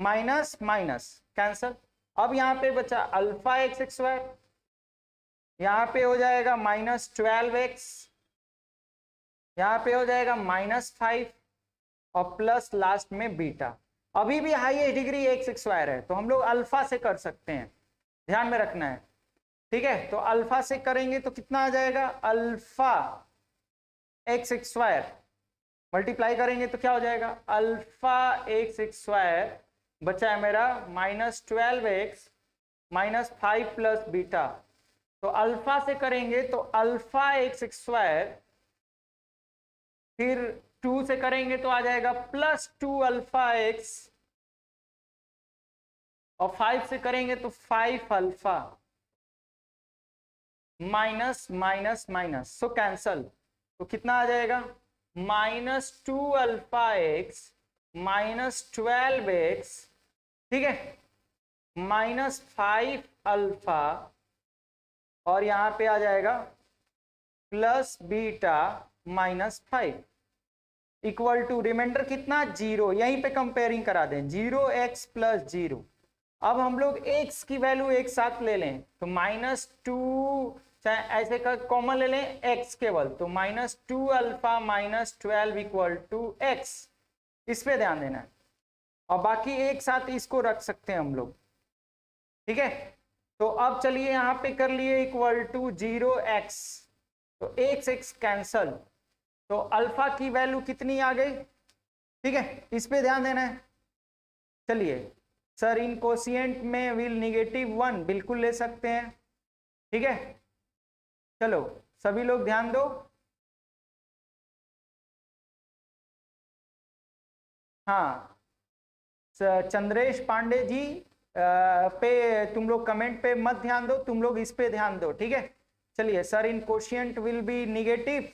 minus minus cancel अब यहाँ पे बचा अल्फ़ा एक्स स्क्वायर यहाँ पे हो जाएगा माइनस ट्वेल्व एक्स यहाँ पे हो जाएगा माइनस फाइव और प्लस लास्ट में बीटा अभी भी हाईएस्ट डिग्री एक्स स्क्वायर है तो हम लोग अल्फ़ा से कर सकते हैं। ध्यान में रखना है। ठीक है? तो अल्फ़ा से करेंगे तो कितना आ जाएगा? अल्फ़ा एक्स स्क्वायर मल्टीप्लाई करेंगे तो क्या हो जाएगा? अल्फ़ा एक्स एक्स स्क्वायर बचा है मेरा minus twelve x minus five plus beta. तो अल्फ़ा से करेंगे तो अल्फ़ा एक्स एक्स स्क्वायर, फिर टू से करेंगे तो आ जाएगा प्लस टू अल्फ़ा एक्स, और फाइव से करेंगे तो five alpha, minus minus minus. So cancel तो कितना आ जाएगा? Minus two alpha x, minus twelve x, ठीक है? माइनस फाइव अल्फ़ा, और यहाँ पे आ जाएगा, plus beta minus five. Equal to reminder कितना? ज़ीरो। यहीं पे कंपेयरिंग करा दें। Zero x plus zero. अब हम लोग एक्स की वैल्यू एक साथ ले लें। तो माइनस टू ऐसे का कॉमन ले लें एक्स केवल तो minus two alpha minus twelve equal to x इस पे ध्यान देना है। और बाकी एक साथ इसको रख सकते हैं हम लोग। ठीक है? तो अब चलिए यहाँ पे कर लिए इक्वल टू ज़ीरो एक्स तो एक्स एक्स कैंसल तो अल्फ़ा की वैल्यू कितनी आ गई? ठीक है? इस पे ध्यान देना है। चलिए सर इन कोशियंट में विल निगेटिव वन बिल्कुल ले सकते हैं। ठीक है? चलो, सभी लोग ध्यान दो। हाँ चंद्रेश पांडे जी पे, तुम लोग कमेंट पे मत ध्यान दो, तुम लोग इस पे ध्यान दो, ठीक है? चलिए sir in quotient will be negative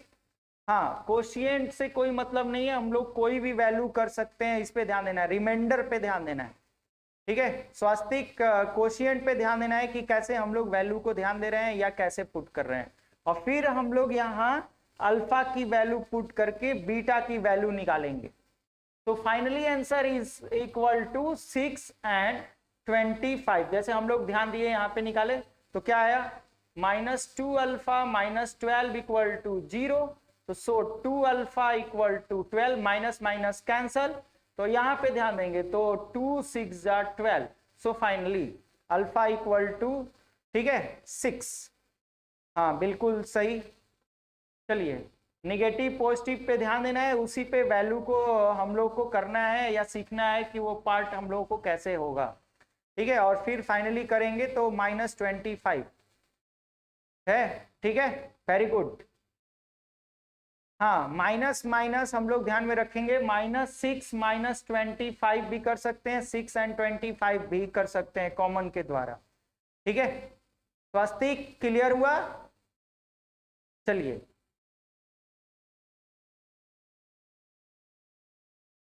हाँ कोशियंट से कोई मतलब नहीं है, हम लोग कोई भी वैल्यू कर सकते हैं, इस पे ध्यान देना है रिमाइंडर पे ध्यान देना है। ठीक है? स्वास्तिक कोशियंट पे ध्यान देना है कि कैसे हम लोग वैल्यू को ध्यान दे रहे हैं या कैसे पुट कर रहे हैं। और फिर हम लोग यहाँ अल्फ़ा की वैल्यू पुट करके बीटा की वैल्यू निकालेंगे। तो finally answer is equal to six and twenty five जैसे हम लोग ध्यान दिए, यहाँ पे निकाले तो क्या आया? Minus two alpha minus twelve equal to zero तो so two alpha equal to twelve minus minus cancel तो यहाँ पे ध्यान देंगे तो two six twelve so finally alpha equal to ठीक है सिक्स हाँ बिल्कुल सही। चलिए निगेटिव पॉजिटिव पे ध्यान देना है, उसी पे वैल्यू को हम लोग को करना है या सीखना है कि वो पार्ट हम लोग को कैसे होगा। ठीक है, और फिर फाइनली करेंगे तो माइनस ट्वेंटी फाइव है, ठीक है वेरी गुड हाँ माइनस माइनस हम लोग ध्यान में रखेंगे minus six minus twenty five भी कर सकते हैं सिक्स एंड ट्वेंटी फाइव भी कर सकते हैं कॉमन के द्वारा। ठीक है? स्वास्तिक क्लियर हुआ? चलिए।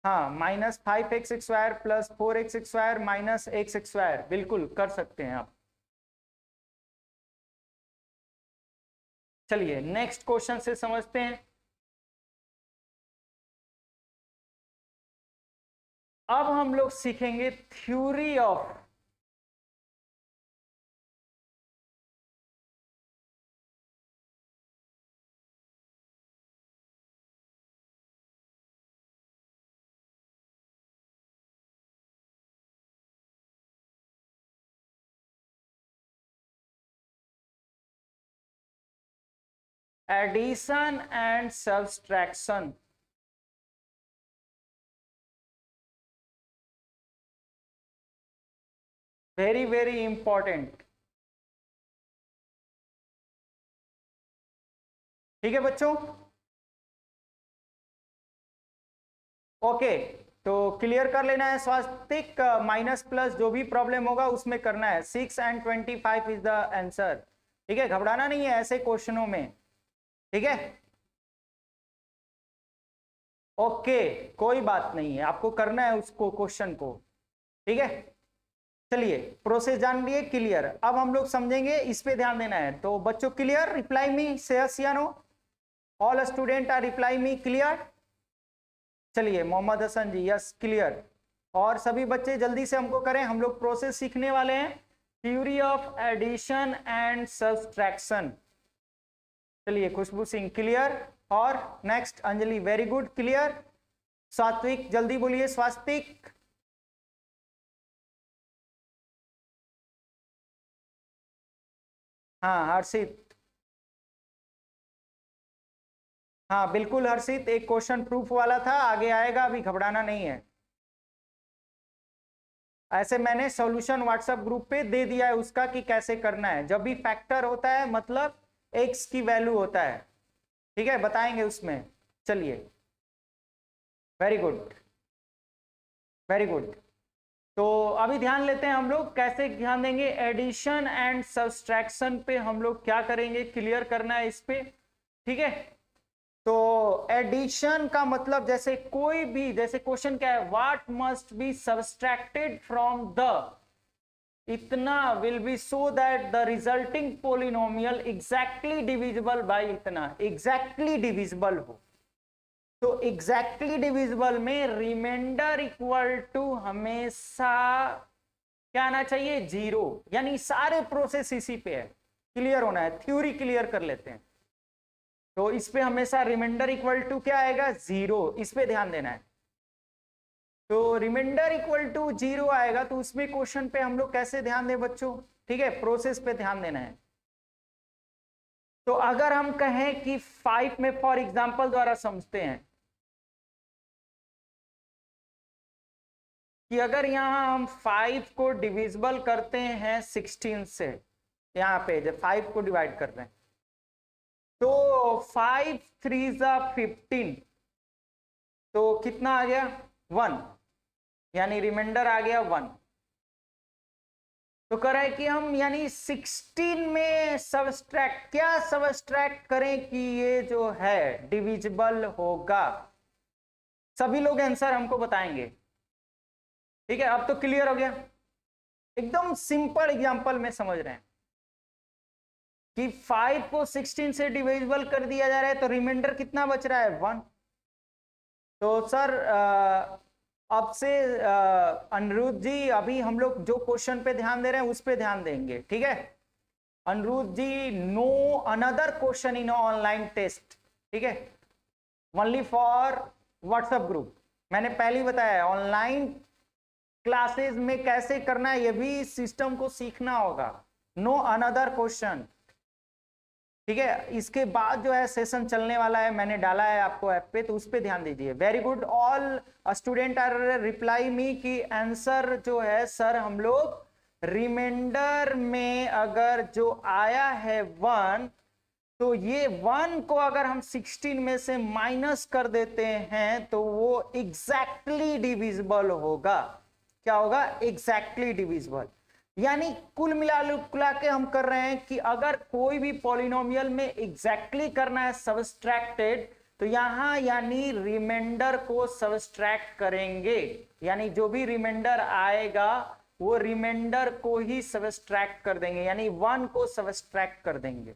हाँ minus five x square plus four x square minus x square बिल्कुल कर सकते हैं आप। चलिए नेक्स्ट क्वेश्चन से समझते हैं। अब हम लोग सीखेंगे theory of addition and subtraction. Very very important ठीक है बच्चों? ओके तो क्लियर कर लेना है स्वास्तिक माइनस प्लस जो भी प्रॉब्लम होगा उसमें करना है। Six and twenty five is the answer ठीक है, घबराना नहीं है ऐसे क्वेश्चनों में। ठीक है? ओके कोई बात नहीं है। आपको करना है उसको, क्वेश्चन को। ठीक है? चलिए प्रोसेस जान लिए क्लियर अब हम लोग समझेंगे, इस पे ध्यान देना है। तो बच्चों क्लियर रिप्लाई मी सेयस या no all student are reply me clear चलिए, मोहम्मद हसन जी यस क्लियर और सभी बच्चे जल्दी से हमको करें। हम लोग प्रोसेस सीखने वाले हैं। Theory of addition and subtraction चलिए, खुशबू सिंह क्लियर और next Anjali very good clear Satvik, जल्दी बोलिए, स्वास्तिक। हाँ हर्षित। हाँ बिल्कुल हर्षित, एक क्वेश्चन प्रूफ वाला था, आगे आएगा, अभी घबराना नहीं है। ऐसे मैंने सॉल्यूशन व्हाट्सएप ग्रुप पे दे दिया है उसका कि कैसे करना है। जब भी फैक्टर होता है मतलब एक्स की वैल्यू होता है। ठीक है, बताएँगे उसमें। चलिए। वेरी गुड वेरी गुड तो अभी ध्यान लेते हैं हम लोग, कैसे ध्यान देंगे एडिशन एंड सब्सट्रैक्शन पे हम लोग क्या करेंगे क्लियर करना है इस पे, ठीक है? तो एडिशन का मतलब जैसे कोई भी, जैसे क्वेश्चन क्या है what must be subtracted from the इतना will be so that the resulting polynomial exactly divisible by इतना एग्जैक्टली डिविजिबल हो। तो एग्जैक्टली डिविजिबल में रिमाइंडर इक्वल टू हमेशा क्या आना चाहिए? ज़ीरो यानी सारे प्रोसेस इसी पे है। क्लियर होना है। थ्योरी क्लियर कर लेते हैं। तो इस पे हमेशा रिमाइंडर इक्वल टू क्या आएगा? ज़ीरो इस पे ध्यान देना है। तो रिमाइंडर इक्वल टू ज़ीरो आएगा तो उसमें क्वेश्चन पे हम लोग कैसे ध्यान दें बच्चों? ठीक है? प्रोसेस पे ध्यान देना है। तो अगर हम कहें कि फाइव में फॉर एग्जांपल द्वारा समझते हैं कि अगर यहाँ हम फाइव को डिविजिबल करते हैं सिक्सटीन से, यहाँ पे जब फाइव को डिवाइड कर रहे हैं तो फाइव थ्री ज़ा फिफ्टीन तो कितना आ गया? वन यानी रिमाइंडर आ गया वन तो कर है कि हम यानी सिक्सटीन में सबस्ट्रैक्ट क्या सबस्ट्रैक्ट करें कि ये जो है डिविजिबल होगा? सभी लोग आंसर हमको बताएँगे। ठीक है, अब तो क्लियर हो गया। एकदम सिंपल एग्जांपल में समझ रहे हैं कि फाइव को सिक्सटीन से डिविजिबल कर दिया जा रहा है तो रिमाइंडर कितना बच रहा है? वन तो सर अब से अनिरुद्ध जी, अभी हम लोग जो क्वेश्चन पे ध्यान दे रहे हैं, उस पे ध्यान देंगे, ठीक है? Anirudh ji no another question in online test ठीक है? ओनली फॉर व्हाट्सएप ग्रुप मैंने पहले ही बताया ऑनलाइन क्लासेस में कैसे करना है, ये भी सिस्टम को सीखना होगा। No another question. ठीक है, इसके बाद जो है सेशन चलने वाला है, मैंने डाला है आपको ऐप पे तो उस पर ध्यान दीजिए। Very good all student are reply me कि आंसर जो है सर हम लोग रिमाइंडर में अगर जो आया है वन तो ये वन को अगर हम 16 में से माइनस कर देते हैं तो वो एग्जैक्टली exactly डिविजिबल होगा। क्या होगा? एग्जैक्टली डिविजिबल यानी कुल मिला कुला के हम कर रहे हैं कि अगर कोई भी पॉलिनोमियल में एग्जैक्टली exactly करना है सबस्ट्रैक्टेड तो यहाँ यानी रिमाइंडर को सबस्ट्रैक्ट करेंगे। यानी जो भी रिमाइंडर आएगा, वो रिमाइंडर को ही सबस्ट्रैक्ट कर देंगे। यानी वन को सबस्ट्रैक्ट कर देंगे।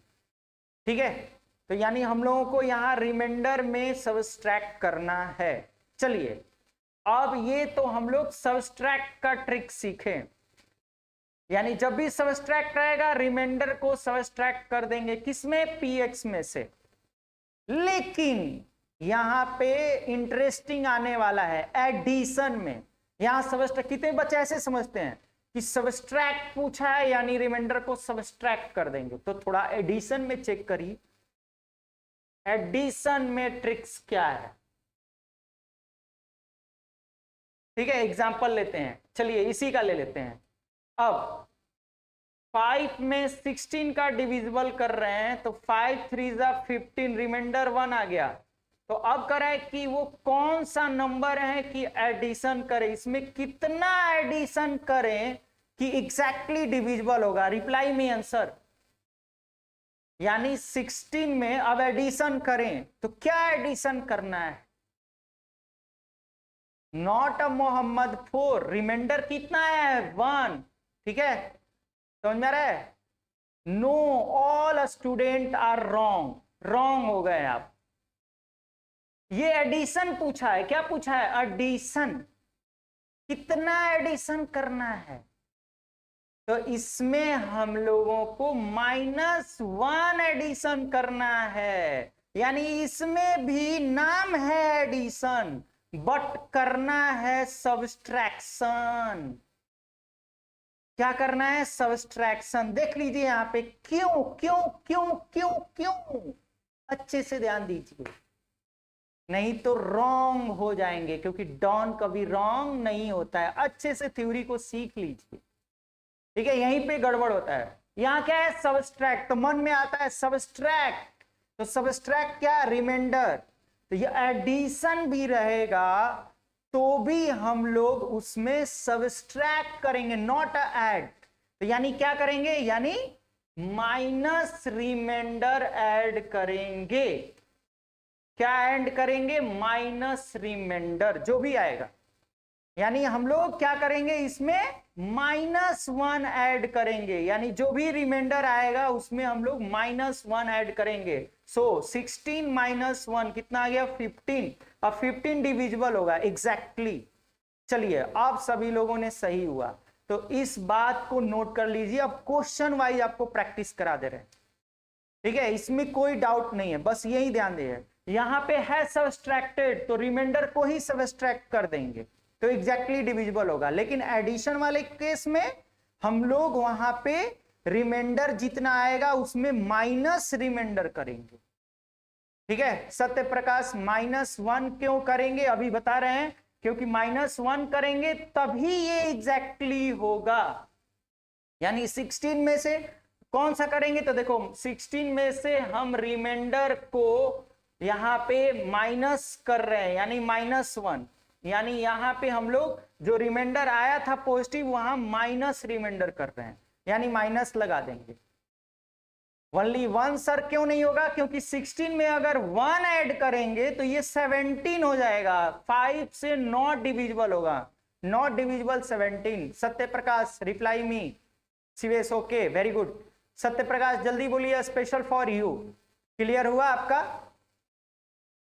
ठीक है? तो यानी हम लोगों को यहाँ रिमाइंडर में सबस्ट्रैक्ट करना है। चलिए अब ये तो हम लोग सबस्ट्रैक्ट का ट्रिक सीखें। यानी जब भी सबस्ट्रैक्ट रहेगा रिमाइंडर को सबस्ट्रैक्ट कर देंगे किसमें? पी एक्स में से। लेकिन यहाँ पे इंटरेस्टिंग आने वाला है एडिशन में। यहाँ सबस्ट्रैक्ट कितने बच्चे ऐसे समझते हैं कि सबस्ट्रैक्ट पूछा है, यानी रिमाइंडर को सबस्ट्रैक्ट कर देंगे। तो थोड़ा एडिशन में चेक करिए। एडिशन में ट्रिक्स क्या है? ठीक है एग्जांपल लेते हैं। चलिए, इसी का ले लेते हैं। अब फाइव में सिक्सटीन का डिविजिबल कर रहे हैं तो फाइव थ्री जा फिफ्टीन रिमाइंडर वन आ गया। तो अब करे कि वो कौन सा नंबर है कि एडिशन करें? इसमें कितना एडिशन करें कि एग्जैक्टली डिविजिबल होगा? रिप्लाई में आंसर यानी 16 में अब एडिशन करें तो क्या एडिशन करना है? नॉट मोहम्मद फोर रिमाइंडर कितना है? वन ठीक है? समझ में आ रहा है? No all student are wrong wrong हो गए आप। ये एडिशन पूछा है। क्या पूछा है? एडिशन कितना एडिशन करना है? तो इसमें हम लोगों को माइनस वन एडिशन करना है। यानी इसमें भी नाम है एडिशन बट करना है सबस्ट्रैक्शन क्या करना है? सबस्ट्रैक्शन देख लीजिए यहाँ पे, क्यों क्यों क्यों क्यों क्यों? अच्छे से ध्यान दीजिए। नहीं तो रॉन्ग हो जाएँगे, क्योंकि डॉन कभी रॉन्ग नहीं होता है। अच्छे से थ्योरी को सीख लीजिए। ठीक है, यहीं पे गड़बड़ होता है। यहाँ क्या है? सबस्ट्रैक्ट तो मन में आता है सबस्ट्रैक्ट तो सबस्ट्रैक्ट क्या? रिमाइंडर तो ये एडिशन भी रहेगा तो भी हम लोग उसमें सबस्ट्रैक्ट करेंगे नॉट एड तो यानी क्या करेंगे? यानी माइनस रिमाइंडर ऐड करेंगे. क्या ऐड करेंगे? माइनस रिमाइंडर जो भी आएगा. यानी हम लोग क्या करेंगे, इसमें माइनस वन ऐड करेंगे। यानी जो भी रिमाइंडर आएगा, उसमें हम लोग माइनस वन ऐड करेंगे। सो सिक्सटीन माइनस वन कितना आ गया? फिफ्टीन अब फिफ्टीन डिविजिबल होगा। Exactly exactly. चलिए, अब सभी लोगों ने सही हुआ। तो इस बात को नोट कर लीजिए। अब क्वेश्चन वाइज आपको प्रैक्टिस करा दे रहे हैं। ठीक है? इसमें कोई डाउट नहीं है। बस यही ध्यान दे। यहाँ पे है सबस्ट्रैक्टेड तो रिमाइंडर को ही सबस्ट्रैक्ट कर देंगे। तो एग्जैक्टली डिविजिबल होगा। लेकिन एडिशन वाले केस में हम लोग वहाँ पे रिमाइंडर जितना आएगा, उसमें माइनस रिमाइंडर करेंगे। ठीक है? सत्य प्रकाश माइनस वन क्यों करेंगे? अभी बता रहे हैं, क्योंकि माइनस वन करेंगे, तभी ये एग्जैक्टली exactly होगा। यानी 16 में से कौन सा करेंगे? तो देखो 16 में से हम रिमाइंडर को यहाँ पे माइनस कर रहे हैं, यानी माइनस वन यानी यहाँ पे हम लोग जो रिमाइंडर आया था पॉजिटिव वहाँ माइनस रिमाइंडर कर रहे हैं। यानी माइनस लगा देंगे। ओनली वन सर क्यों नहीं होगा? क्योंकि 16 में अगर वन ऐड करेंगे तो ये 17 हो जाएगा। फाइव से नॉट डिविजिबल होगा। Not divisible 17 Satya Prakash reply me Sivesh okay very good Satya Prakash जल्दी बोलिए स्पेशल फॉर यू क्लियर हुआ आपका?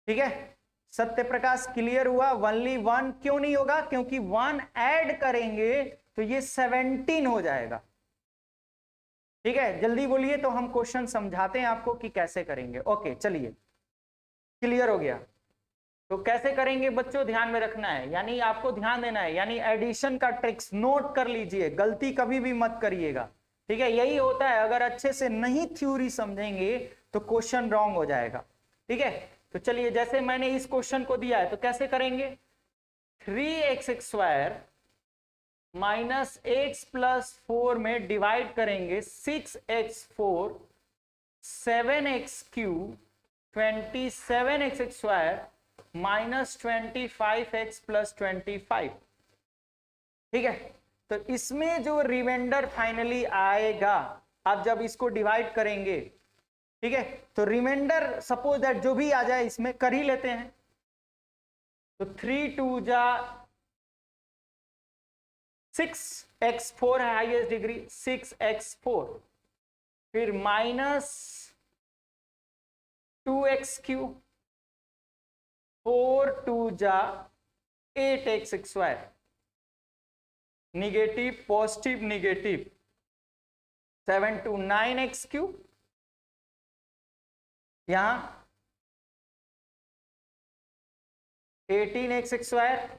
ठीक है? सत्य प्रकाश क्लियर हुआ वनली वन क्यों नहीं होगा? क्योंकि वन ऐड करेंगे तो ये सेवनटीन हो जाएगा। ठीक है? जल्दी बोलिए तो हम क्वेश्चन समझाते हैं आपको कि कैसे करेंगे। ओके चलिए। क्लियर हो गया। तो कैसे करेंगे बच्चों? ध्यान में रखना है। यानी आपको ध्यान देना है। यानी एडिशन का ट्रिक्स नोट कर लीजिए। गलती कभी भी मत करिएगा। ठीक है? यही होता है। अगर अच्छे से नहीं थ्योरी समझेंगे तो क्वेश्चन रॉन्ग हो जाएगा। ठीक है? तो चलिए, जैसे मैंने इस क्वेश्चन को दिया है तो कैसे करेंगे? Three x square minus x plus four में डिवाइड करेंगे six x four seven x cube twenty seven x square minus twenty five x plus twenty five ठीक है? तो इसमें जो रिमाइंडर फाइनली आएगा आप जब इसको डिवाइड करेंगे ठीक है? तो रिमाइंडर सपोज़ दैट जो भी आ जाए, इसमें कर ही लेते हैं। तो थ्री टू जा सिक्स एक्स फोर है highest degree six x four फिर minus two x cube four two जा eight x square negative positive negative seven two nine x cube यहाँ एटीन एक्स स्क्वायर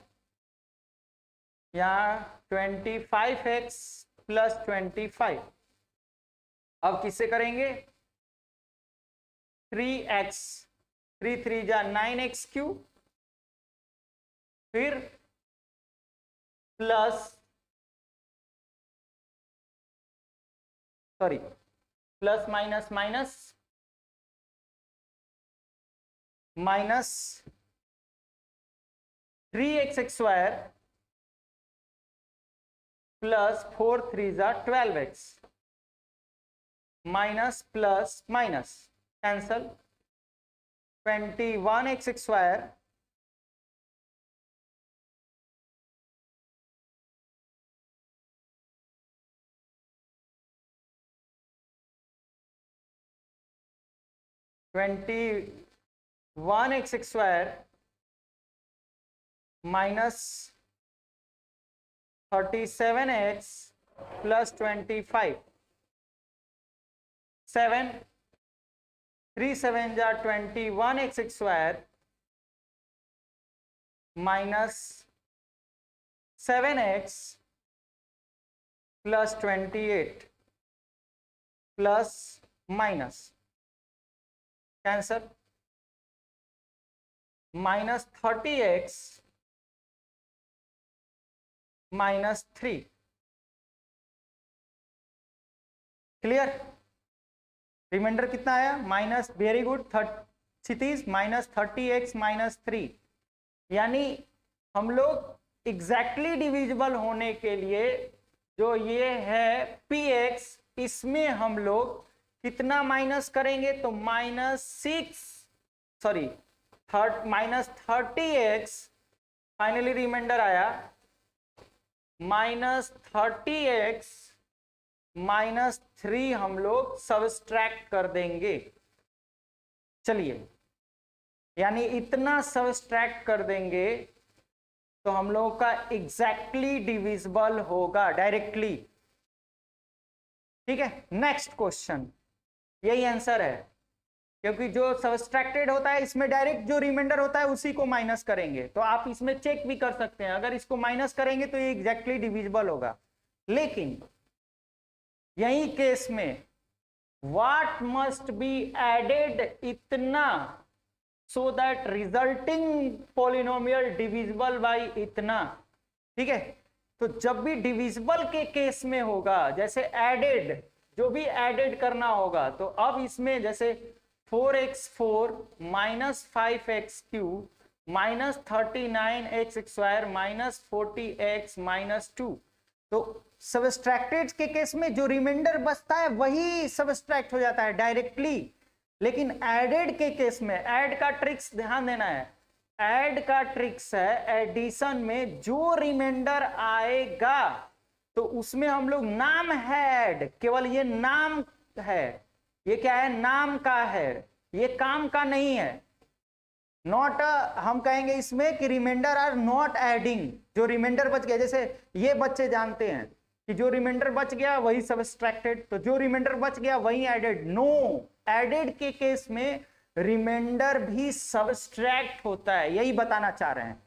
यहाँ twenty five x plus twenty five अब किससे करेंगे? थ्री एक्स थ्री थ्री जा नाइन एक्स क्यू फिर plus sorry plus minus minus minus three x square plus four three जा twelve x minus plus minus cancel twenty one x square twenty one x square minus thirty seven x plus twenty five seven three seven जा twenty one x square minus seven x plus twenty eight plus minus cancer minus thirty x minus three clear reminder कितना आया? Minus very good Kshitij minus thirty x minus three यानी हम लोग एग्जैक्टली डिविजिबल होने के लिए जो ये है पी एक्स इसमें हम लोग कितना माइनस करेंगे? तो minus six sorry thirty minus thirty x finally reminder आया minus thirty x minus three हम लोग सबस्ट्रैक्ट कर देंगे। चलिए, यानी इतना सबस्ट्रैक्ट कर देंगे तो हम लोगों का एग्जैक्टली डिविजिबल होगा डायरेक्टली ठीक है नेक्स्ट क्वेश्चन यही आंसर है। क्योंकि जो सबस्ट्रैक्टेड होता है, इसमें डायरेक्ट जो रिमाइंडर होता है, उसी को माइनस करेंगे। तो आप इसमें चेक भी कर सकते हैं। अगर इसको माइनस करेंगे तो ये एग्जैक्टली डिविजिबल होगा। लेकिन, यही केस में वाट मस्ट बी एडेड इतना so that resulting polynomial divisible by इतना। ठीक है? तो जब भी डिविजिबल के केस में होगा, जैसे एडेड जो भी एडेड करना होगा तो अब इसमें जैसे four x four minus five x cube minus thirty nine x square minus forty x minus two तो सबस्ट्रैक्टेड के केस में जो रिमाइंडर बचता है, वही सबस्ट्रैक्ट हो जाता है डायरेक्टली लेकिन एडेड के केस में एड का ट्रिक्स ध्यान देना है। एड का ट्रिक्स है एडिशन में जो रिमाइंडर आएगा तो उसमें हम लोग नाम है एड केवल ये नाम है। ये क्या है? नाम का है। ये काम का नहीं है। नॉट हम कहेंगे इसमें कि रिमाइंडर आर नॉट एडिंग जो रिमाइंडर बच गया, जैसे ये बच्चे जानते हैं कि जो रिमाइंडर बच गया, वही सबस्ट्रैक्टेड तो जो रिमाइंडर बच गया, वही एडेड नो एडेड के केस में रिमाइंडर भी सबस्ट्रैक्ट होता है। यही बताना चाह रहे हैं।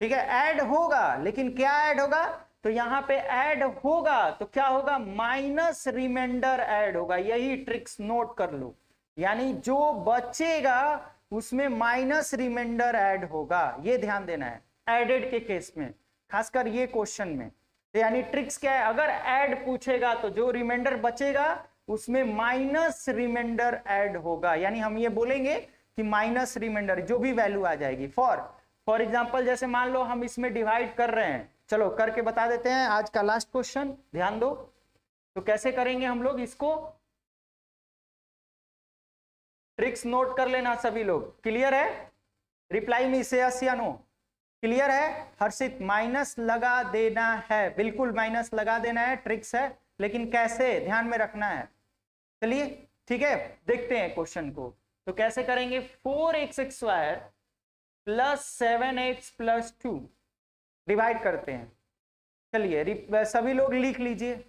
ठीक है? ऐड होगा, लेकिन क्या ऐड होगा? तो यहाँ पे ऐड होगा तो क्या होगा? माइनस रिमाइंडर ऐड होगा। यही ट्रिक्स नोट कर लो। यानी जो बचेगा, उसमें माइनस रिमाइंडर ऐड होगा। ये ध्यान देना है एडेड के केस में, खासकर ये क्वेश्चन में। तो यानी ट्रिक्स क्या है? अगर ऐड पूछेगा तो जो रिमाइंडर बचेगा, उसमें माइनस रिमाइंडर ऐड होगा। यानी हम ये बोलेंगे कि माइनस रिमाइंडर जो भी वैल्यू आ जाएगी। फॉर फॉर एग्ज़ाम्पल जैसे मान लो हम इसमें डिवाइड कर रहे हैं। चलो, करके बता देते हैं आज का लास्ट क्वेश्चन ध्यान दो। तो कैसे करेंगे हम लोग इसको? ट्रिक्स नोट कर लेना सभी लोग। क्लियर है? रिप्लाई में से यस या नो क्लियर है? हर्षित माइनस लगा देना है। बिल्कुल माइनस लगा देना है ट्रिक्स है। लेकिन कैसे? ध्यान में रखना है। चलिए, ठीक है? देखते हैं क्वेश्चन को। तो कैसे करेंगे? Four x square plus seven x plus two divide करते हैं। चलिए सभी लोग लिख लीजिए।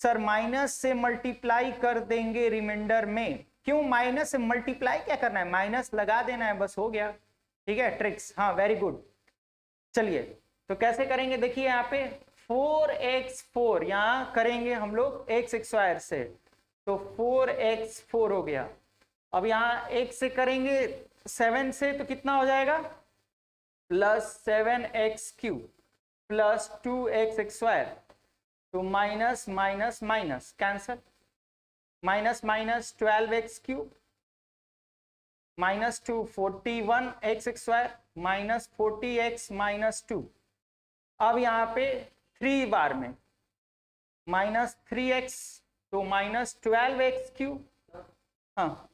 सर, माइनस से मल्टीप्लाई कर देंगे रिमाइंडर में। क्यों? माइनस से मल्टीप्लाई क्या करना है? माइनस लगा देना है, बस हो गया। ठीक है? ट्रिक्स। हाँ वेरी गुड। चलिए तो कैसे करेंगे? देखिए यहाँ पे फोर एक्स फोर, यहाँ करेंगे हम लोग एक्स स्क्वायर से। तो फोर एक्स फोर हो गया। अब यहाँ एक से करेंगे सेवन से तो कितना हो जाएगा? Plus seven x cube plus two x square तो minus minus minus cancel minus minus twelve x cube minus two forty one x square minus forty x minus two अब यहाँ पे थ्री बार में माइनस थ्री एक्स तो माइनस ट्वेल्व एक्स क्यू हाँ.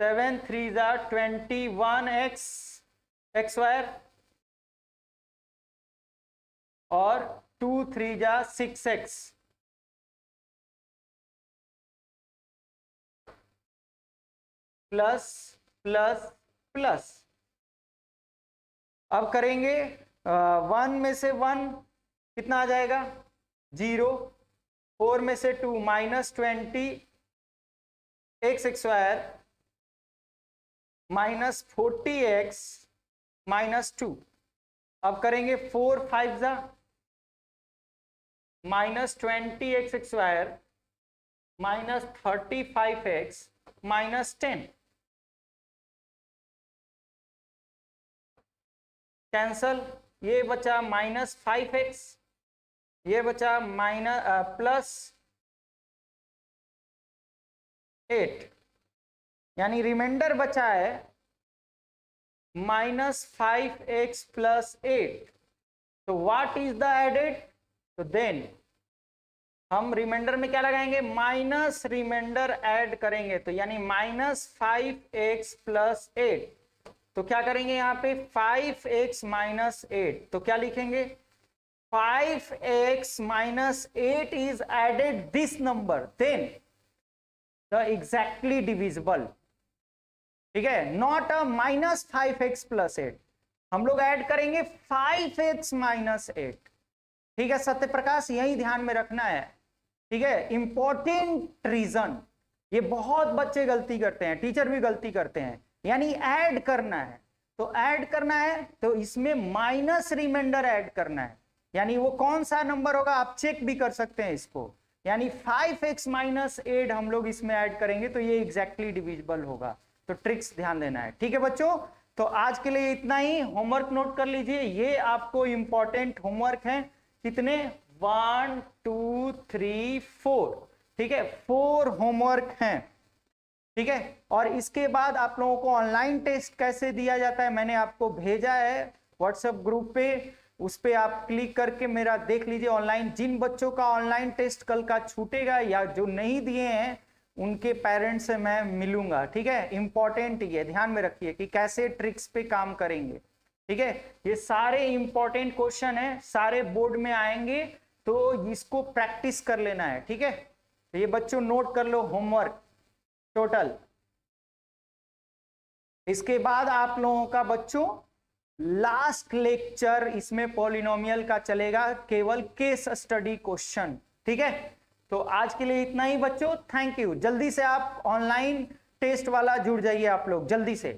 सेवन थ्री जार ट्वेंटी वन एक्स एक्स वायर और टू थ्री जा six x. Plus plus plus. अब करेंगे वन में से वन कितना आ जाएगा? ज़ीरो। फोर में से two minus twenty x square minus forty x minus two. अब करेंगे फोर फाइव जा minus twenty x square minus thirty five x minus ten. Cancel, ये बचा माइनस फाइव एक्स, ये बचा माइनस प्लस एट। यानी रिमाइंडर बचा है minus five x plus eight तो व्हाट इज़ द एडेड तो देन हम रिमाइंडर में क्या लगाएँगे? माइनस रिमाइंडर ऐड करेंगे। तो यानी minus five x plus eight तो क्या करेंगे यहाँ पे? फाइव एक्स माइनस एट तो क्या लिखेंगे? Five x minus eight is added this number then the exactly divisible ठीक है? Not a minus five x plus eight हम लोग ऐड करेंगे फाइव एक्स माइनस एट ठीक है सत्य प्रकाश यही ध्यान में रखना है। ठीक है? इंपॉर्टेंट रीजन ये बहुत बच्चे गलती करते हैं टीचर भी गलती करते हैं। यानी ऐड करना है। तो ऐड करना है तो इसमें माइनस रिमाइंडर ऐड करना है। यानी वो कौन सा नंबर होगा, आप चेक भी कर सकते हैं इसको। यानी फाइव एक्स माइनस एट हम लोग इसमें ऐड करेंगे तो ये एग्जैक्टली डिविजिबल होगा। तो ट्रिक्स ध्यान देना है। ठीक है बच्चों? तो आज के लिए इतना ही। होमवर्क नोट कर लीजिए। ये आपको इंपॉर्टेंट होमवर्क है। कितने? वन टू थ्री फोर ठीक है? फोर होमवर्क हैं। ठीक है? और इसके बाद आप लोगों को ऑनलाइन टेस्ट कैसे दिया जाता है, मैंने आपको भेजा है व्हाट्सएप ग्रुप पे। उस पर आप क्लिक करके मेरा देख लीजिए ऑनलाइन जिन बच्चों का ऑनलाइन टेस्ट कल का छूटेगा या जो नहीं दिए हैं उनके पेरेंट्स से मैं मिलूँगा, ठीक है? इंपॉर्टेंट ये, ध्यान में रखिए कि कैसे ट्रिक्स पे काम करेंगे, ठीक है? ये सारे इंपॉर्टेंट क्वेश्चन है, सारे बोर्ड में आएँगे तो इसको प्रैक्टिस कर लेना है, ठीक है? तो ये बच्चों नोट कर लो होमवर्क टोटल इसके बाद आप लोगों का बच्चों लास्ट लेक्चर इसमें पॉलिनोमियल का चलेगा, केवल केस स्टडी क्वेश्चन ठीक है? तो आज के लिए इतना ही बच्चों थैंक यू जल्दी से आप ऑनलाइन टेस्ट वाला जुड़ जाइए आप लोग, जल्दी से।